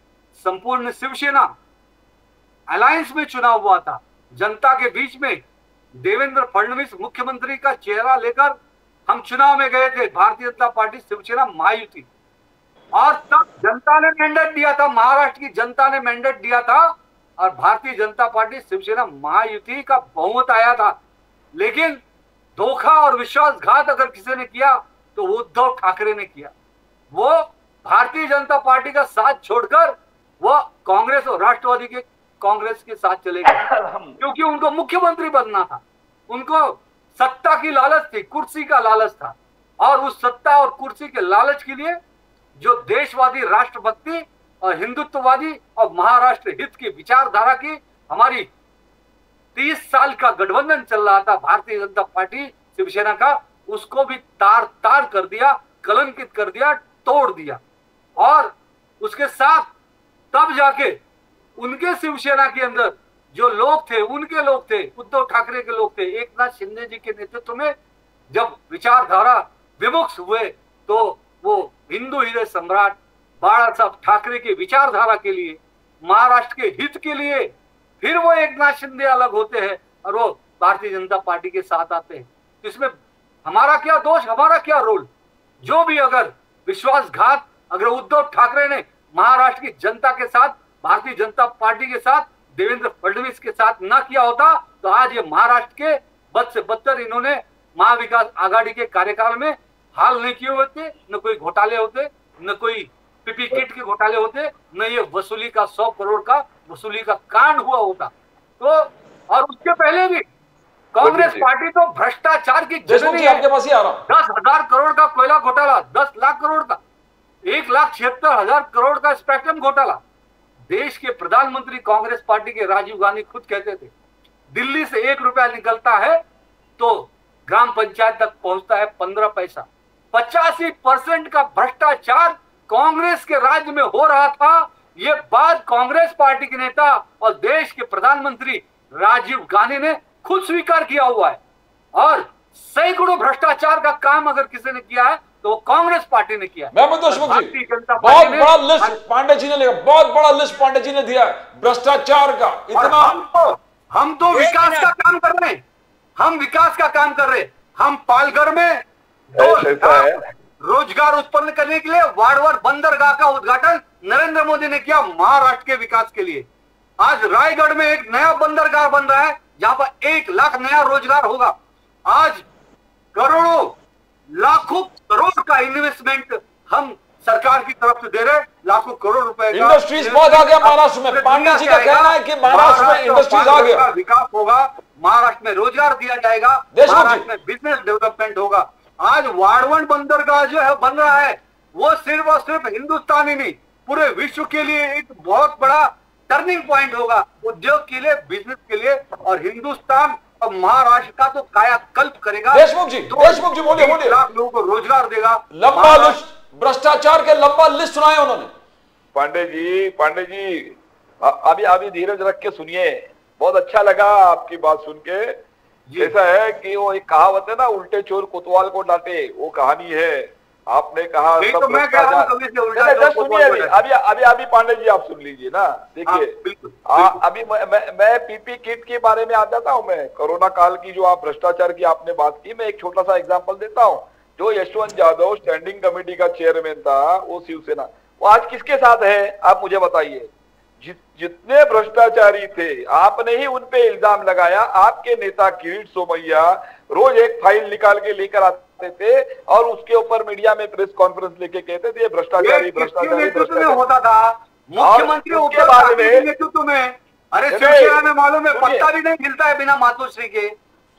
संपूर्ण शिवसेना अलायंस में चुनाव हुआ था। जनता के बीच में देवेंद्र फडणवीस मुख्यमंत्री का चेहरा लेकर हम चुनाव में गए थे। भारतीय जनता पार्टी शिवसेना महायुति। और तब जनता ने मैंडेट दिया था, महाराष्ट्र की जनता ने मैंडेट दिया था और भारतीय जनता पार्टी शिवसेना महायुति का बहुमत आया था। लेकिन धोखा और विश्वासघात अगर किसी ने किया तो उद्धव ठाकरे ने किया। वो भारतीय जनता पार्टी का साथ छोड़कर वो कांग्रेस और राष्ट्रवादी के कांग्रेस के साथ चले गए। क्योंकि उनको मुख्यमंत्री बनना था। उनको सत्ता की लालच थी, कुर्सी का लालच था। और उस सत्ता और कुर्सी के लालच के लिए जो देशवादी राष्ट्रभक्ति हिंदुत्ववादी और महाराष्ट्र हित की विचारधारा की हमारी तीस साल का गठबंधन चल रहा था, भारतीय जनता पार्टी शिवसेना का, उसको भी तार तार कर दिया, कलंकित कर दिया, तोड़ दिया। और उसके साथ तब जाके उनके शिवसेना के अंदर जो लोग थे, उनके लोग थे, उद्धव ठाकरे के लोग थे एक नाथ शिंदे जी के नेतृत्व में जब विचारधारा विमुक्त हुए तो वो हिंदू हृदय सम्राट बाला साहब ठाकरे के विचारधारा के लिए, महाराष्ट्र के हित के लिए फिर वो एक नाथ शिंदे अलग होते हैं और वो भारतीय जनता पार्टी के साथ आते हैं। इसमें हमारा क्या दोष, हमारा क्या रोल? जो भी अगर विश्वासघात, अगर उद्धव ठाकरे ने महाराष्ट्र की जनता के साथ, भारतीय जनता पार्टी के साथ, देवेंद्र फडणवीस के साथ ना किया होता तो आज ये महाराष्ट्र के बद से बदतर इन्होंने महाविकास आघाड़ी के कार्यकाल में हाल नहीं किए होते, न कोई घोटाले होते, न कोई पीपी किट के घोटाले होते न ये वसूली का सौ करोड़ का वसूली का कांड हुआ होता। तो और उसके पहले भी कांग्रेस पार्टी तो भ्रष्टाचार की जननी है। आपके पास ही आ रहा दस हज़ार करोड़ का कोयला घोटाला दस लाख करोड़ का एक लाख छिहत्तर हज़ार करोड़ का स्पेक्ट्रम घोटाला। देश के प्रधानमंत्री कांग्रेस पार्टी के राजीव गांधी खुद कहते थे दिल्ली से एक रुपया निकलता है तो ग्राम पंचायत तक पहुँचता है पंद्रह पैसा। पचासी परसेंट का भ्रष्टाचार कांग्रेस के राज्य में हो रहा था ये बात कांग्रेस पार्टी के नेता और देश के प्रधानमंत्री राजीव गांधी ने खुद स्वीकार किया हुआ है और सैकड़ों भ्रष्टाचार का काम अगर किसी ने किया है तो कांग्रेस पार्टी ने किया है। महमूद जी जनता बहुत बड़ा लिस्ट पांडे जी ने लिखा बहुत बड़ा लिस्ट पांडे जी ने दिया भ्रष्टाचार का इतना हम तो हम तो विकास का काम कर रहे हैं हम विकास का काम कर रहे हैं हम पालघर में दो। रोज़गार उत्पन्न करने के लिए वाड़वर बंदरगाह का उद्घाटन नरेंद्र मोदी ने किया महाराष्ट्र के विकास के लिए। आज रायगढ़ में एक नया बंदरगाह बन रहा है जहाँ पर एक लाख नया रोज़गार होगा। आज करोड़ों लाखों करोड़ का इन्वेस्टमेंट हम सरकार की तरफ़ से दे रहे लाखों करोड़ रुपए का इंडस्ट्रीज़ बहुत आ गया महाराष्ट्र में। पांडे जी का कहना है कि महाराष्ट्र में इंडस्ट्रीज़ आ गया। विकास होगा महाराष्ट्र में रोज़गार दिया जाएगा महाराष्ट्र में बिज़नेस डेवलपमेंट होगा। आज वाड़वन बंदरगाह जो है बन रहा है वो सिर्फ़ और सिर्फ़ हिंदुस्तान ही नहीं पूरे विश्व के लिए एक बहुत बड़ा टर्निंग पॉइंट होगा। उद्योग के लिए बिज़नेस के लिए और हिंदुस्तान और महाराष्ट्र का तो कायाकल्प करेगा। देशमुख जी, देशमुख जी, बोलिए, बोलिए। लाख लोगों को रोज़गार देगा। लंबा लिस्ट भ्रष्टाचार के लंबा लिस्ट सुनाए उन्होंने। पांडे जी पांडे जी अभी अभी धीरज रख के सुनिए। बहुत अच्छा लगा आपकी बात सुन के। ऐसा है कि वो एक कहावत है ना उल्टे चोर कोतवाल को डांटे वो कहानी है। आपने कहा सब तो मैं कह रहा हूँ, सुनिए अभी अभी अभी अभी पांडे जी आप सुन लीजिए ना हाँ, देखिए बिल्कुल, अभी मैं मैं, पीपी किट के बारे में आ जाता हूँ मैं। कोरोना काल की जो आप भ्रष्टाचार की आपने बात की मैं एक छोटा सा एग्जांपल देता हूँ। जो यशवंत यादव स्टैंडिंग कमेटी का चेयरमैन था वो शिवसेना। वो आज किसके साथ है आप मुझे बताइए। जि, जितने भ्रष्टाचारी थे आपने ही उन पे इल्ज़ाम लगाया। आपके नेता किरीट सोमैया रोज एक फ़ाइल निकाल के लेकर आते थे और उसके ऊपर मीडिया में प्रेस कॉन्फ्रेंस लेके कहते थे भ्रष्टाचारी भ्रष्टाचारी भ्रष्टाचारी। होता था। मुख्यमंत्री उसके बारे में- नेतृत्व में। अरे में मालूम है पत्ता भी नहीं हिलता है बिना मातोश्री के।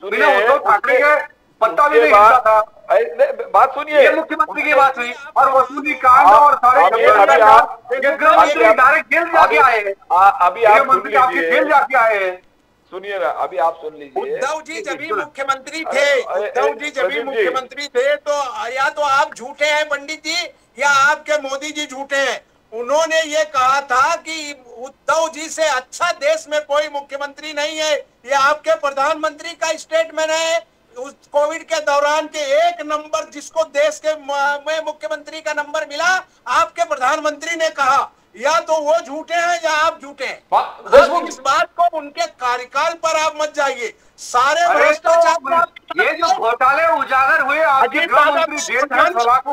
बिना सुनिए, उद्धव ठाकरे के पत्ता भी नहीं बाद- था। बात सुनिए। मुख्यमंत्री की बात हुई और वसूली कांड और सारे डायरेक्ट जेल जाके आए हैं। अभी आप मंत्री आपके लीजिए। जेल जाके आए सुनिए ना अभी आप सुन लीजिए। उद्धव जी जब भी मुख्यमंत्री थे उद्धव जी जब भी मुख्यमंत्री थे तो या तो आप झूठे हैं पंडित जी या आपके मोदी जी झूठे हैं। उन्होंने ये कहा था कि उद्धव जी से अच्छा देश में कोई मुख्यमंत्री नहीं है। ये आपके प्रधानमंत्री का स्टेटमेंट है। उस कोविड के दौरान के एक नंबर जिसको देश के में मुख्यमंत्री का नंबर मिला आपके प्रधानमंत्री ने कहा या तो वो झूठे हैं या आप झूठे हैं। आप इस बात को उनके कार्यकाल पर आप मत जाइए। सारे भ्रष्टाचार तो ये जो घोटाले उजागर हुए आपके अजीत दादा को तो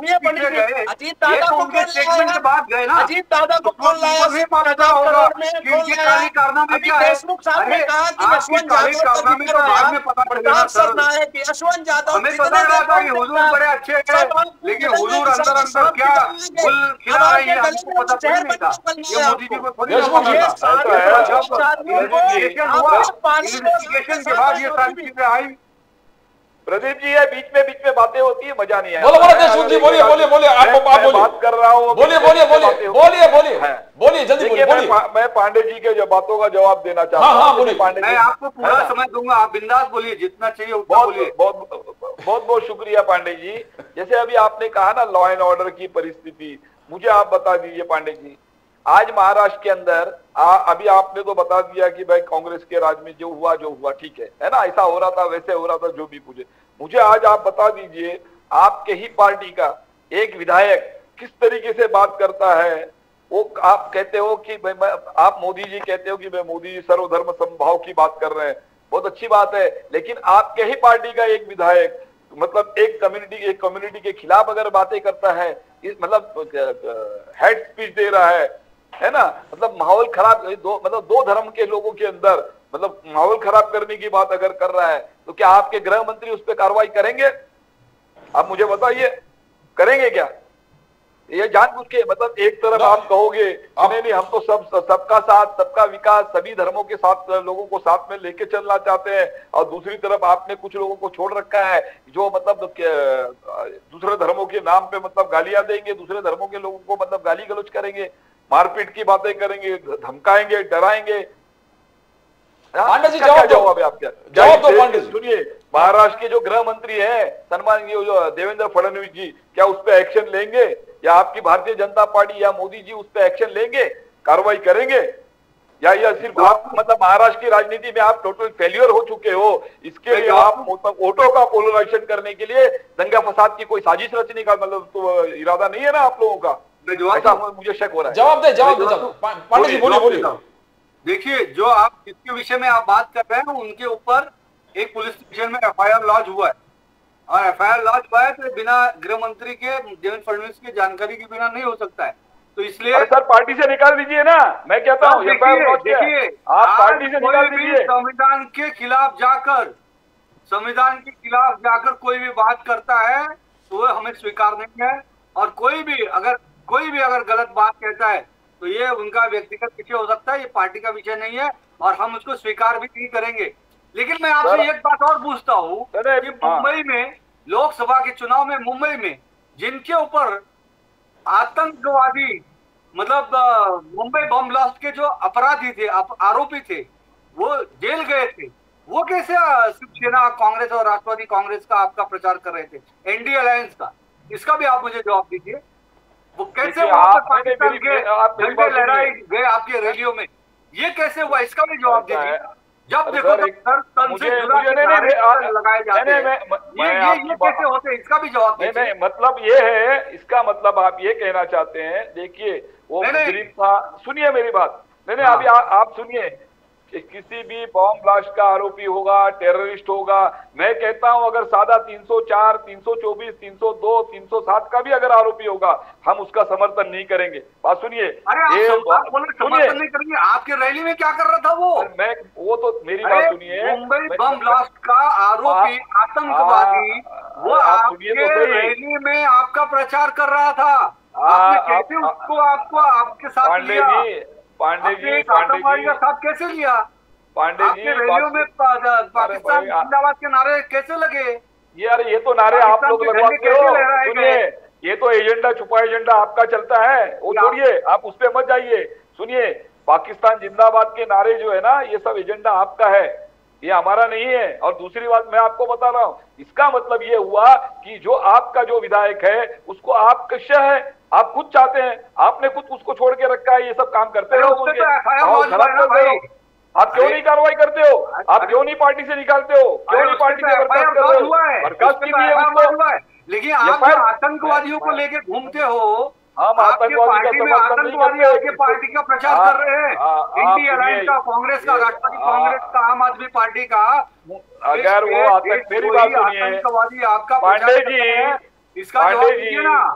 को उनके कौन स्टेटमेंट लाया? के बाद गए ना। अजीत दादा को कौन लाया भी पता होगा। कि इनके लाया? काली कारनामे अभी क्या है? देशमुख साहब ने कहा कि यशवंत काली यादव का कारनामे बाद में पता चलेगा प्रताप सर यशवंत यादव हमें पता लगा था कि हुजूर बड़े अच्छे हैं लेकिन हुजूर अंदर क्या खिलाएँगे। गुल खिला रही है हमको पता में नहीं था। ये मोदी जी को थोड़ी ना पता जी, था। सारे ऐसा को इन्वेस्टिगेशन आप हुआ पानी इन्वेस्टिगेशन के बाद ये सारी चीज़ें आई प्रदीप जी ये बीच में बीच में बातें होती है मज़ा नहीं आया बोलो, बोलो, देशमुख जी, बोलिए, बोलिए, बोलिए, आप- बोलिए। बात कर रहा हूँ बोलिए बोलिए बोलिए बोलिए बोलिए हैं। बोलिए जल्दी बोलिए मैं, पांडे जी के जो बातों का जवाब देना चाहता हाँ, हाँ, हूँ। बोलिए। पांडे मैं आपको है पूरा? समय दूँगा आप बिंदास बोलिए जितना चाहिए उतना बोलिए बहुत बहुत बहुत शुक्रिया पांडे जी जैसे अभी आपने कहा ना लॉ एंड ऑर्डर की परिस्थिति मुझे आप बता दीजिए पांडे जी आज महाराष्ट्र के अंदर आ, अभी आपने तो बता दिया कि भाई कांग्रेस के राज में जो हुआ जो हुआ ठीक है है ना? ऐसा हो रहा था वैसे हो रहा था जो भी पूछे। मुझे आज आप बता दीजिए आपके ही पार्टी का एक विधायक किस तरीके से बात करता है? वो आप कहते हो कि भाई मैं आप मोदी जी कहते हो कि भाई मोदी जी सर्वधर्म संभाव की बात कर रहे हैं। बहुत अच्छी बात है लेकिन आपके ही पार्टी का एक विधायक मतलब एक कम्युनिटी एक कम्युनिटी के खिलाफ अगर बातें करता है इस मतलब हेड स्पीच दे रहा है है ना? मतलब माहौल खराब दो मतलब दो धर्म के लोगों के अंदर मतलब माहौल खराब करने की बात अगर कर रहा है तो क्या आपके गृह मंत्री उस पर कार्रवाई करेंगे? आप मुझे बताइए। करेंगे क्या? ये जानबूझ के मतलब एक तरफ़ आप कहोगे नहीं नहीं हम तो सब सबका साथ सबका विकास सभी धर्मों के साथ लोगों को साथ में लेके चलना चाहते हैं और दूसरी तरफ़ आपने कुछ लोगों को छोड़ रखा है जो मतलब दूसरे धर्मों के नाम पे मतलब गालियाँ देंगे दूसरे धर्मों के लोगों को मतलब गाली गलोच करेंगे। मारपीट की बातें करेंगे धमकाएँगे डराएँगे। हाँ, पांडे जी, जवाब जवाब है आपका? जवाब दो, पांडे सुनिए महाराष्ट्र के जो गृह मंत्री है सन्मान जो देवेंद्र फडणवीस जी क्या उस पर एक्शन लेंगे? या आपकी भारतीय जनता पार्टी या मोदी जी उस पर एक्शन लेंगे? कार्रवाई करेंगे? या यह सिर्फ़ आप मतलब महाराष्ट्र की राजनीति में आप टोटल फेल्यूर हो चुके हो इसके लिए आप मतलब वोटों का पोलराइजेशन करने के लिए दंगा फसाद की कोई साजिश रचने का मतलब तो इरादा नहीं है ना आप लोगों का? जवाब मुझे शक हो रहा है। जवाब दे जवाब दे पांडे जी बोलिए बोलिए देखिए जो आप जिसके विषय में आप बात कर रहे हैं उनके ऊपर एक पुलिस स्टेशन में एफआईआर लॉन्च हुआ है। और एफआईआर लॉन्च हुआ है तो बिना गृह मंत्री के देवेंद्र फडणवीस की जानकारी के बिना नहीं हो सकता है। तो इसलिए सर पार्टी से निकाल दीजिए ना। मैं कहता हूँ देखिए आप पार्टी से निकाल दीजिए। संविधान के खिलाफ जाकर संविधान के खिलाफ जाकर कोई भी बात करता है तो वो हमें स्वीकार नहीं है। और कोई भी अगर कोई भी अगर गलत बात कहता है तो ये उनका व्यक्तिगत विषय हो सकता है ये पार्टी का विषय नहीं है और हम उसको स्वीकार भी नहीं करेंगे। लेकिन मैं आपसे एक बात और पूछता हूँ कि हाँ। मुंबई में लोकसभा के चुनाव में मुंबई में जिनके ऊपर आतंकवादी मतलब मुंबई बम ब्लास्ट के जो अपराधी थे अप, आरोपी थे वो जेल गए थे। वो कैसे शिवसेना कांग्रेस और राष्ट्रवादी कांग्रेस का आपका प्रचार कर रहे थे? एनडी अलायंस का। इसका भी आप मुझे जवाब दीजिए। वो कैसे पाकिस्तान के लहराए गए आपके रैलियों में? ये कैसे हुआ? इसका भी जवाब दीजिए। जब देखो सर, तन से लगाए जाते हैं। ये ये ये कैसे होते हैं? इसका भी जवाब नहीं नहीं मतलब ये है इसका मतलब आप ये कहना चाहते हैं देखिए वो नहीं। था। सुनिए मेरी बात। नहीं नहीं हाँ। अभी आप सुनिए। कि किसी भी बॉम्ब ब्लास्ट का आरोपी होगा टेररिस्ट होगा। मैं कहता हूँ अगर सादा 304 324 302 307 का भी अगर आरोपी होगा हम उसका समर्थन नहीं करेंगे। बात सुनिए। समर्थन नहीं करेंगे। आपके रैली में क्या कर रहा था वो? मैं वो तो मेरी बात सुनिए। मुंबई बम ब्लास्ट का आरोपी आतंकवादी वो आप सुनिए आपके तो रैली में आपका प्रचार कर रहा था। आपने आप- कैसे उसको आपको आपके साथ लिया? पांडे जी पांडे आतंकवादी जी। का साथ कैसे लिया पांडे जी रैलियों में पाकिस्तान जिंदाबाद के नारे कैसे लगे? ये अरे ये तो नारे आप लोग लगवाते हो। सुनिए ये तो एजेंडा छुपा एजेंडा आपका चलता है। वो? छोड़िए आप उस पे मत जाइए। सुनिए पाकिस्तान जिंदाबाद के नारे जो है ना ये सब एजेंडा आपका है। ये हमारा नहीं है। और दूसरी बात मैं आपको बता रहा हूँ इसका मतलब ये हुआ कि जो आपका जो विधायक है उसको आप कश्य है। आप खुद चाहते हैं आपने खुद उसको छोड़ के रखा है ये सब काम करते रहो तो। आप क्यों नहीं कार्रवाई करते हो? आप क्यों नहीं पार्टी से निकालते हो? क्यों नहीं पार्टी तो से बर्खास्त कर रहे हो। बर्खास्त तो कीजिए उसको? लेकिन आप आतंकवादियों को मैं- लेके घूमते हो हम आतंकवादी का समर्थन नहीं आतंकवादी। आपके पार्टी का प्रचार कर रहे हैं। इंडिया अलायंस का कांग्रेस का राष्ट्रवादी कांग्रेस का आम आदमी पार्टी का। अगर वो आतंकवादी आपका पांडे जी इसका पांडे जवाब जी। दीजिए ना।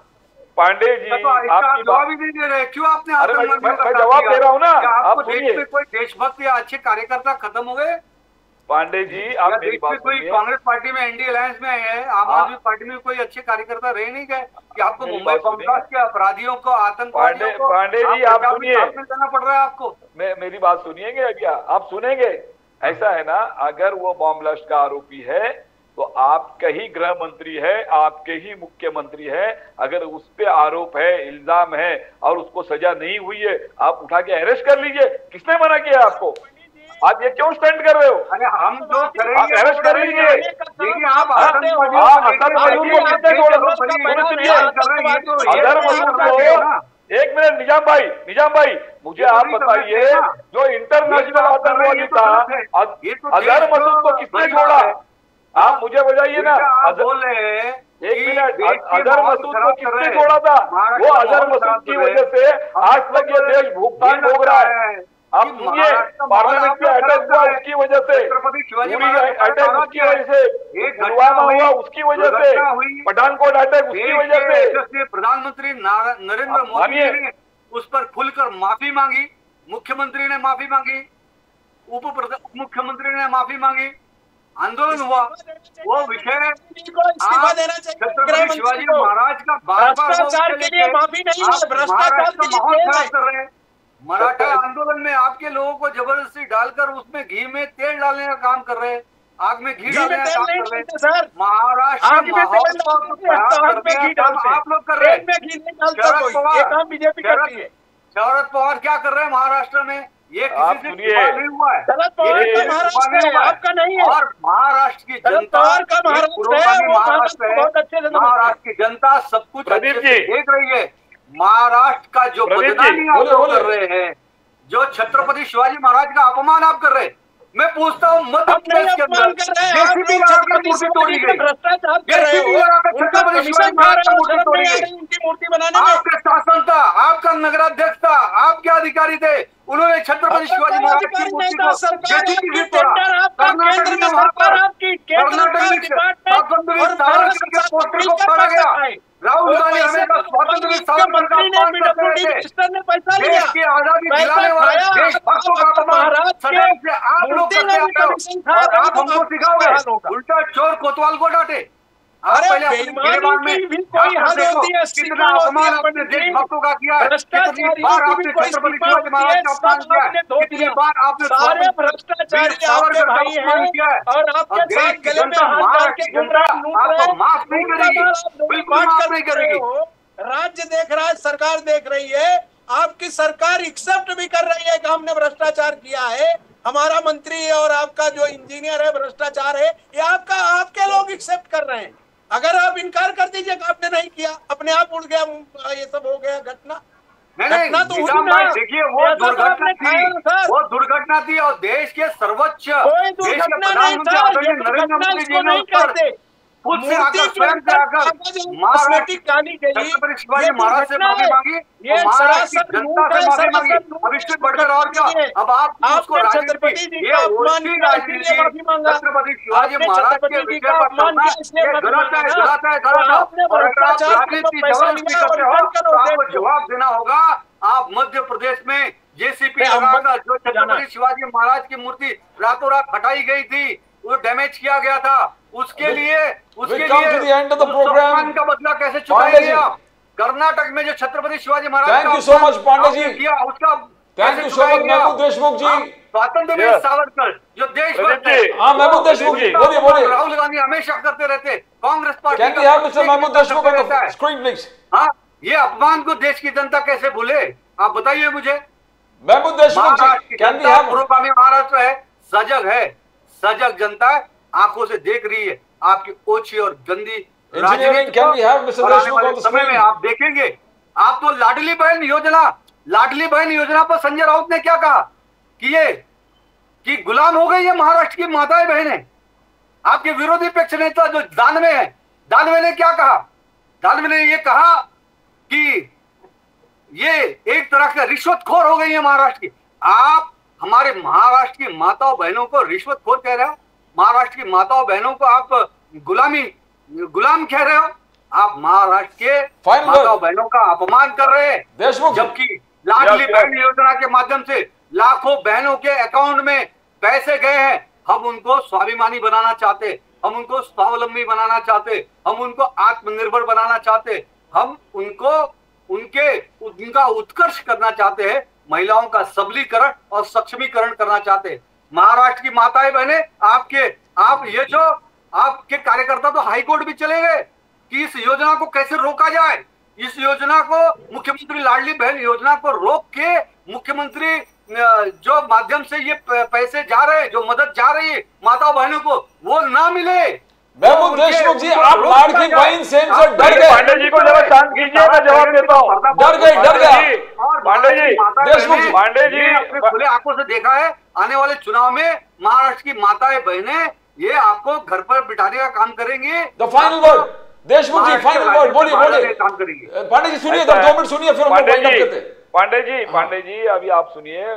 पांडे जी तो आप आपकी जवाब बात ही नहीं दे रहे। क्यों आपने अरे मैं- मैं- मैं जवाब दे रहा हूँ ना, आप देश में कोई देशभक्त या अच्छे कार्यकर्ता खत्म हो गए? पांडे जी आप मेरी बात कोई कांग्रेस पार्टी में एनडी अलायंस में है आम हाँ। आदमी पार्टी में कोई अच्छे कार्यकर्ता रह नहीं गए? कि आपको मुंबई। ब्लास्ट के अपराधियों को आतंकवादियों पांडे- को पांडे जी, आप सुनिए। करना पड़ रहा है आपको? मैं मेरी बात सुनिएँगे क्या? आप सुनेंगे? ऐसा है ना अगर वो बॉम्ब ब्लास्ट का आरोपी है तो आपका ही गृह मंत्री है आपके ही मुख्यमंत्री है। अगर उस पर आरोप है इल्ज़ाम है और उसको सजा नहीं हुई है आप उठा के अरेस्ट कर लीजिए। किसने मना किया आपको? आप ये क्यों स्टैंड कर रहे हो? अरे हम जो आप करेंगे अरेस्ट कर लीजिए। आप तो- तो एक मिनट निज़ाम भाई निज़ाम भाई मुझे तो आप बताइए जो इंटरनेशनल रहे हैं, आतंकवादी तो था तो अजहर मसूद को किसने छोड़ा। आप मुझे बताइए ना। आप बोल रहे हैं एक मिनट अजहर मसूद को किसने छोड़ा था? वो अजहर मसूद की वजह से आज तक ये देश भुगतान भोग रहा है। आप सुनिए पार्लियामेंट में अटैक हुआ। उसकी वजह से अटैक उसकी वजह से पुलवामा हुआ उसकी वजह से पठानकोट अटैक उसकी वजह से। प्रधानमंत्री नरेंद्र मोदी ने उस पर खुलकर माफ़ी मांगी। मुख्यमंत्री ने माफ़ी मांगी। उप मुख्यमंत्री ने माफ़ी मांगी। आंदोलन हुआ। वो विषय शिवाजी महाराज का बार बार भ्रष्टाचार के लिए माफ़ी नहीं है, भ्रष्टाचार के लिए माहौल खराब कर रहे हैं। मराठा आंदोलन में आपके लोगों को ज़बरदस्ती डालकर उसमें घी में तेल डालने का काम कर रहे हैं। आग में घी डालने का काम कर रहे हैं। सर। महाराष्ट्र में माहौल आप लोग कर रहे तेल में घी नहीं डालता शरद पवार ये काम बीजेपी करती है। शरद पवार क्या कर रहे हैं महाराष्ट्र में? ये किसी से। नहीं हुआ है। छिपा महाराष्ट्र है, आपका नहीं है। और महाराष्ट्र की जनता का महाराष्ट्र है, बहुत अच्छे से महाराष्ट्र की जनता सब कुछ प्रदीप जी। देख रही है। महाराष्ट्र का जो बदनामी आप लोग कर रहे हैं जो छत्रपति शिवाजी महाराज का अपमान आप कर रहे हैं मैं पूछता हूँ मध्य प्रदेश के अंदर हैं जेसीबी मूर्ति तोड़ी गई। जेसीबी हो छत्रपति शिवाजी महाराज का मूर्ति तोड़ी गई। रही उनकी मूर्ति बनाने में। आपके शासन था आपका नगराध्यक्ष था आपके अधिकारी थे उन्होंने छत्रपति शिवाजी महाराज की मूर्ति को तोड़ा कर्नाटक केंद्र में में वहाँ पर कर्नाटक में स्वातंत्र वीर सावरकर के पोस्टर को पैसा गया। राहुल गांधी हमेशा तो स्वातंत्र वीर सावरकर का ने अपमान करते रहे मिनिस्टर देश लिया। की आज़ादी दिलाने वाले देशभक्तों का अब अपमान। सदैव से आप लोग करते हो। और आप हमको सिखाओगे। उल्टा चोर कोतवाल को डांटे। सारे भ्रष्टाचारी आपके भाई हैं और आपके साथ गले में हाथ डाल के घूम रहे माफ़ नहीं करेगी। बिल्कुल माफ़ नहीं करेगी। राज्य देख रहा है सरकार देख रही है। आपकी सरकार एक्सेप्ट भी कर रही है कि हमने भ्रष्टाचार किया है। हमारा मंत्री और आपका जो इंजीनियर है भ्रष्टाचार है ये आपका आपके लोग एक्सेप्ट कर रहे हैं। अगर आप इनकार कर दीजिए कि आपने नहीं किया अपने आप उड़ गया ये सब हो गया घटना। घटना तो देखिए वो दुर्घटना थी। वो दुर्घटना थी और देश के सर्वोच्च कोई देश के दुर्घटना नहीं ये नरेंद्र मोदी जी ने कॉस्मेटिक गई महाराज से माफ़ी मांगी ये सरासर की है, अब इससे बढ़कर और क्या? अब आप जी अपमान छत्रपति शिवाजी महाराज विषय पर ये गलत है गलत है तो गलत है। और अगर आप राजनीति करते हो तो आपको जवाब देना होगा। आप मध्य प्रदेश में जेसीपी लगाकर जो छत्रपति शिवाजी महाराज की मूर्ति रातों रात हटाई गई थी वो डैमेज किया गया था। उसके लिए उसके लिए. सम्मान का बदला कैसे चुकाएँगे आप कर्नाटक में जो छत्रपति शिवाजी महाराज Thank का you so much, अपमान पांडे जी। किया उसका so much, चुकाएँगे आप? महमूद देशमुख जी। स्वतंत्र वीर सावरकर जो प्रदीप हाँ, महमूद देशमुख जी, बोलिए, बोलिए। राहुल गांधी हमेशा करते रहते Congress party can mister Mahmood Deshmukh है। स्क्रीन प्लीज़ हाँ ये अपमान को देश की जनता कैसे भूले आप बताइए मुझे महमूद देशमुख जी की कैन वी हैव महाराष्ट्र है सजग है सजग जनता है आँखों से देख रही है आपकी ओछी और गंदी समय में आप देखेंगे। आप तो लाडली बहन योजना लाडली बहन योजना पर संजय राउत ने क्या कहा? कि ये कि गुलाम हो गई है महाराष्ट्र की माताएँ बहनें। आपके विरोधी पक्ष नेता जो दानवे हैं दानवे ने क्या कहा? दानवे ने ये कहा कि ये एक तरह का रिश्वतखोर हो गई है महाराष्ट्र की। आप हमारे महाराष्ट्र की माताओं बहनों को रिश्वतखोर कह रहे हो? महाराष्ट्र की माताओं बहनों को आप गुलामी गुलाम कह रहे हो? आप महाराष्ट्र के माताओं बहनों का अपमान कर रहे हैं। जबकि लाडली. बहन योजना के माध्यम से लाखों बहनों के अकाउंट में पैसे गए हैं। हम उनको स्वाभिमानी बनाना चाहते हम उनको स्वावलंबी बनाना चाहते हम उनको आत्मनिर्भर बनाना चाहते हम उनको उनके उनका उत्कर्ष करना चाहते हैं। महिलाओं का सबलीकरण और सक्षमीकरण करना चाहते हैं। महाराष्ट्र की माताएँ बहने आपके आप ये जो आपके कार्यकर्ता तो हाईकोर्ट भी चले गए कि इस योजना को कैसे रोका जाए? इस योजना को मुख्यमंत्री लाडली बहन योजना को रोक के मुख्यमंत्री जो माध्यम से ये पैसे जा रहे हैं जो मदद जा रही है माता बहनों को वो ना मिले। उनके- देशमुख जी आप लाड़की बहन से डर गए। पांडे जी को जरा शांत कीजिए मैं जवाब देता हूँ। डर गए, डर और पांडे जी देशमुख जी, पांडे जी, खुले आँखों से देखा है आने वाले चुनाव में महाराष्ट्र की माताएँ बहनें ये आपको घर पर बिठाने का काम करेंगे। The final word Deshmukh ji final word बोलिए बोलिए। काम करेंगे। पांडे जी सुनिए है। दो मिनट सुनिए फिर हम पांडे जी करते पांडे जी पांडे जी अभी आप सुनिए।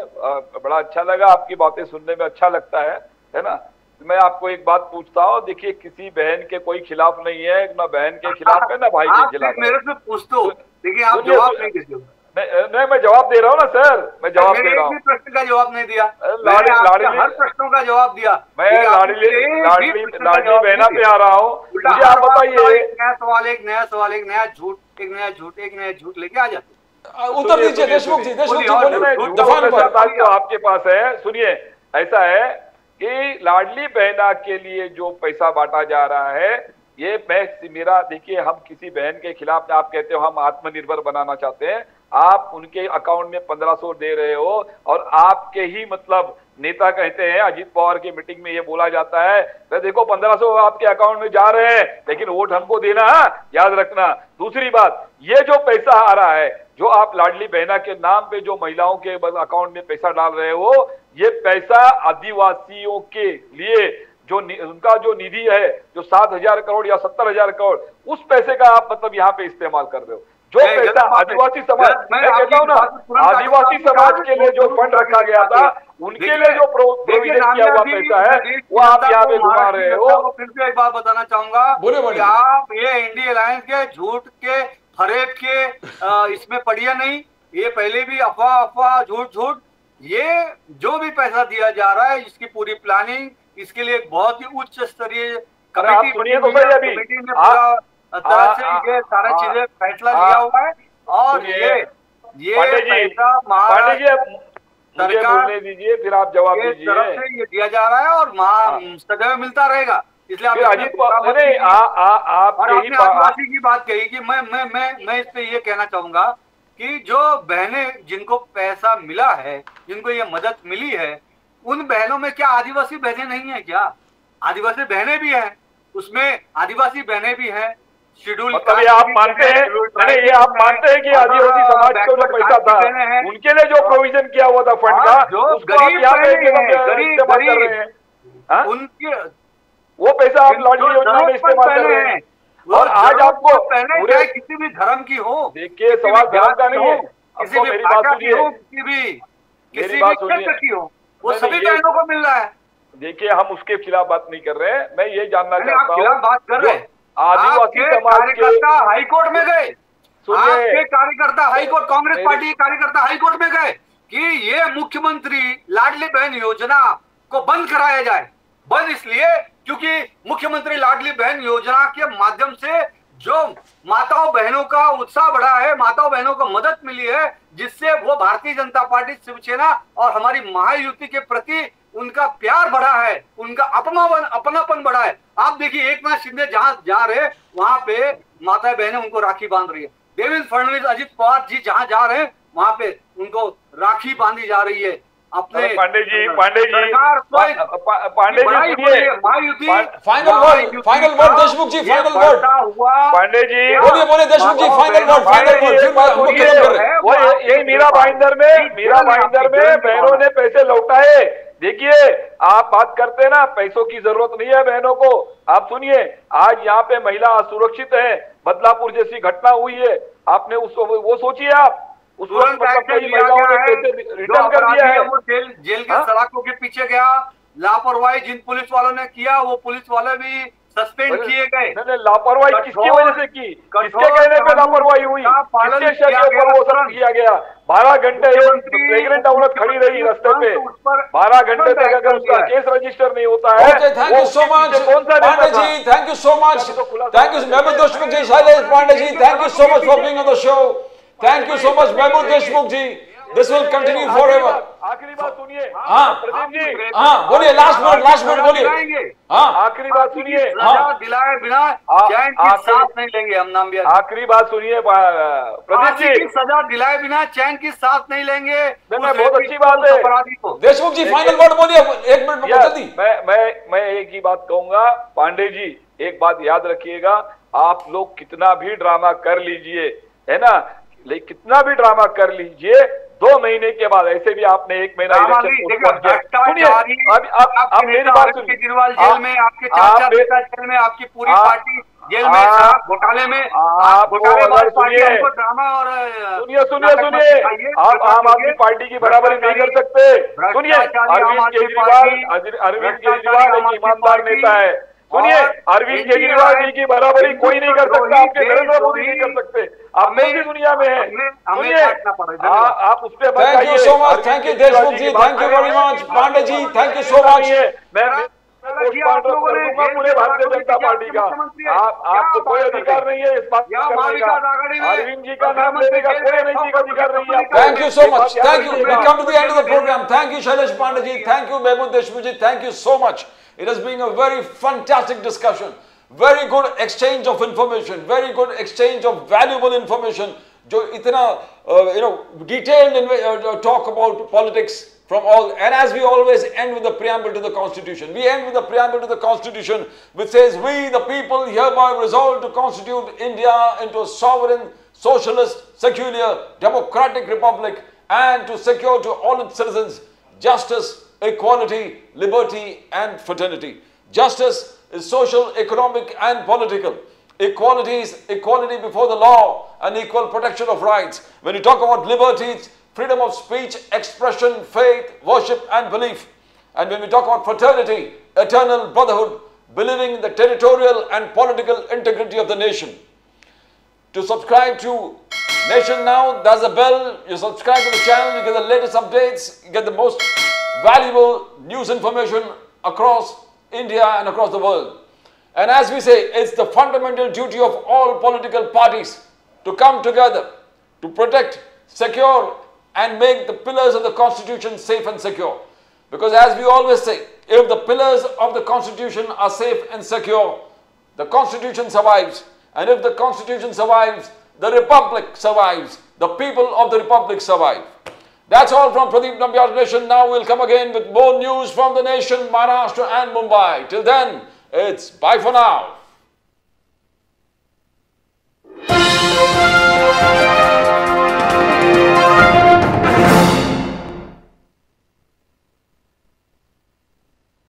बड़ा अच्छा लगा आपकी बातें सुनने में अच्छा लगता है है ना? मैं आपको एक बात पूछता हूँ देखिए किसी बहन के कोई खिलाफ नहीं है ना बहन के खिलाफ है ना भाई के खिलाफ मेरे से पूछते हो देखिए आप जवाब नहीं देते हो नहीं नहीं, मैं जवाब दे रहा हूँ ना सर। मैं जवाब दे रहा हूँ। प्रश्न का जवाब नहीं दिया। लाड़ी- लाड़ी- हर प्रश्नों का जवाब दिया। मैं लाडली प्रश्न का बहना पे आ रहा हूँ। मुझे आप बताइए। एक नया सवाल एक नया सवाल एक नया झूठ एक नया झूठ एक नया झूठ लेके आ जाते। उत्तर दीजिए देशमुख जी देशमुख जी तो आपके पास है। सुनिए ऐसा है कि लाडली बहना के लिए जो पैसा बांटा जा रहा है ये मैं मेरा देखिए हम किसी बहन के खिलाफ आप कहते हो हम आत्मनिर्भर बनाना चाहते हैं। आप उनके अकाउंट में 1500 दे रहे हो और आपके ही मतलब नेता कहते हैं, अजीत पवार की मीटिंग में ये बोला जाता है तो देखो 1500 आपके अकाउंट में जा रहे हैं, लेकिन वोट हमको देना, याद रखना। दूसरी बात, ये जो पैसा आ रहा है, जो आप लाडली बहना के नाम पे जो महिलाओं के अकाउंट में पैसा डाल रहे हो, ये पैसा आदिवासियों के लिए जो उनका जो निधि है, जो सात हज़ार करोड़ या सत्तर हज़ार करोड़, उस पैसे का आप मतलब यहाँ पे इस्तेमाल कर रहे हो। जो पैसा आदिवासी समाज मैं कहता हूँ ना आदिवासी समाज के लिए जो फंड रखा गया था उनके लिए जो प्रो- प्रोविज़न किया हुआ पैसा है वो आप यहाँ पे घुमा रहे हो फिर से एक बात बताना चाहूँगा बोलिए। आप ये इंडिया अलायंस के झूठ के फरेब के इसमें पड़िए नहीं ये पहले भी अफवाह अफवाह झूठ झूठ ये जो भी पैसा दिया जा रहा है इसकी पूरी प्लानिंग इसके लिए एक बहुत ही उच्च स्तरीय कमेटी बनी तो हुई सही है। तरह से ये सारा चीज़ें फैसला लिया हुआ है। और ये ये महाराष्ट्र सरकार दीजिए फिर आप जवाब दीजिए। तरफ़ से ये दिया जा रहा है और महा सदैव मिलता रहेगा। इसलिए आप आदिवासी की बात कही कि मैं मैं मैं मैं इस पे ये कहना चाहूँगा कि जो बहनें जिनको पैसा मिला है जिनको ये मदद मिली है उन बहनों में क्या आदिवासी बहनें नहीं है क्या? आदिवासी बहनें भी हैं। उसमें आदिवासी बहनें भी हैं शेड्यूल मतलब ये आप मानते हैं नहीं ये आप मानते हैं कि आदिवासी समाज को जो पैसा था उनके लिए जो प्रोविज़न किया हुआ था फंड का हाँ, उसको आप गरीब यहाँ इस्तेमाल गरीब- कर रहे हैं। हाँ? उनके वो पैसा आप जो योजना में इस्तेमाल कर रहे हैं। और आज आपको पूरे किसी भी धर्म की हो देखिए सवाल धर्म जात का नहीं है हो, किसी भी बात की सुनिए। हो किसी भी किसी भी क्षेत्र की हो वो सभी बहनों को मिल रहा है। देखिए हम उसके खिलाफ बात नहीं कर रहे हैं। मैं ये जानना चाहता हूँ बात कर रहे हैं। आदिवासी समाज कार्यकर्ता हाईकोर्ट में गए। आपके कार्यकर्ता हाईकोर्ट कांग्रेस पार्टी के कार्यकर्ता हाईकोर्ट में गए कि ये मुख्यमंत्री लाडली बहन योजना को बंद कराया जाए। बंद इसलिए क्योंकि मुख्यमंत्री लाडली बहन योजना के माध्यम से जो माताओं बहनों का उत्साह बढ़ा है माताओं बहनों को मदद मिली है जिससे वो भारतीय जनता पार्टी शिवसेना और हमारी महायुति के प्रति उनका प्यार बढ़ा है उनका अपनापन अपनापन बढ़ा है। आप देखिए एक नाथ शिंदे जहाँ जा रहे वहाँ पे माता बहने उनको राखी बाँध रही है। देवेंद्र फडणवीस अजित पवार जी जहाँ जा रहे हैं वहाँ पे उनको राखी बांधी जा रही है। अपने Pandey ji Pandey ji Pandey ji Mahayuti final word, final word, Deshmukh ji, final हुआ पांडे जी बोलिए बोलिए Deshmukh ji final word final word फिर हैं वो यही मीरा भाईंदर में मीरा भाईंदर में बहनों ने पैसे लौटाए। देखिए आप बात करते हैं ना पैसों की ज़रूरत नहीं है बहनों को। आप सुनिए आज यहाँ पे महिला असुरक्षित है बदलापुर जैसी घटना हुई है। आपने उसको वो सोचिए आप। उस वक्त मतलब महिलाओं ने पैसे रिटर्न कर दिया है है। वो जेल जेल के सड़कों के पीछे गया। लापरवाही जिन पुलिस वालों ने किया वो पुलिस वाले भी सस्पेंड किए गए। लापरवाही किसकी वजह से की? किसके कहने पे लापरवाही हुई? किसके किया गया वो सब किया गया? बारह घंटे प्रेग्नेंट औरत खड़ी रही रास्ते पे। बारह घंटे तक अगर उसका केस रजिस्टर नहीं होता है थैंक यू सो मच कौन सा Pandey ji thank you so much thank you Mahmood Deshmukh ji Shailesh Pandey ji thank you so much for being on the show thank you so much Mahmood Deshmukh ji this will continue for आखिरी ever बात- आखिरी बात सुनिए। हाँ। प्रदीप जी। हाँ बोलिए last minute last minute बोलिए। हाँ। आखिरी बात सुनिए। हाँ। दिलाए बिना चैन की सांस नहीं लेंगे हम नाम बिया आखिरी बात सुनिए प्रदीप जी। सजा दिलाए बिना चैन की सांस नहीं लेंगे बहुत अच्छी बात है। देशमुख जी फाइनल वर्ड बोलिए एक मिनट जल्दी। मैं मैं मैं एक ही बात कहूँगा। पांडे जी एक बात याद रखिएगा आप लोग कितना भी ड्रामा कर लीजिए है ना? लेकिन कितना भी ड्रामा कर लीजिए दो महीने के बाद ऐसे भी आपने एक महीना केजरीवाल जेल में आपके चाचा जेल में आपकी पूरी पार्टी जेल में घोटाले में आप पार्टी सुनिए- ड्रामा और सुनिए सुनिए सुनिए। आप आम आदमी पार्टी की बराबरी नहीं कर सकते। सुनिए अरविंद केजरीवाल अरविंद केजरीवाल एक ईमानदार नेता है। सुनिए अरविंद केजरीवाल जी की बराबरी कोई नहीं कर सकता आपके नरेंद्र मोदी नहीं कर सकते। अब मेरी दुनिया में है। आप उस पर thank you so much thank you Deshmukh ji thank you very much Pandey ji thank you so much आप अधिकार नहीं thank you so much thank you we come to the end of the programme thank you Shailesh Pandey ji thank you Mehmood Deshmukh ji thank you so much it is being a very fantastic discussion fantastic discussion. Very good exchange of information. Very good exchange of valuable information. जो इतना uh, you know detailed in, uh, talk about politics from all and as we always end with the preamble to the constitution we end with the preamble to the constitution which says we the people hereby resolve to constitute india into a sovereign socialist secular democratic republic and to secure to all its citizens justice equality liberty and fraternity justice is social economic and political Equality is equality before the law and equal protection of rights. When you talk about liberties, freedom of speech, expression, faith, worship, and belief. And when we talk about fraternity, eternal brotherhood, believing in the territorial and political integrity of the nation. To subscribe to Nation Now, there's a bell. You subscribe to the channel, you get the latest updates, you get the most valuable news information across India and across the world. And as we say, it's the fundamental duty of all political parties to come together to protect, secure, and make the pillars of the Constitution safe and secure. Because as we always say, if the pillars of the Constitution are safe and secure, the Constitution survives. And if the Constitution survives, the Republic survives. The people of the Republic survive. That's all from Pradeep Nambiar's nation. Now we'll come again with more news from the nation, Maharashtra and Mumbai. Till then, it's bye for now.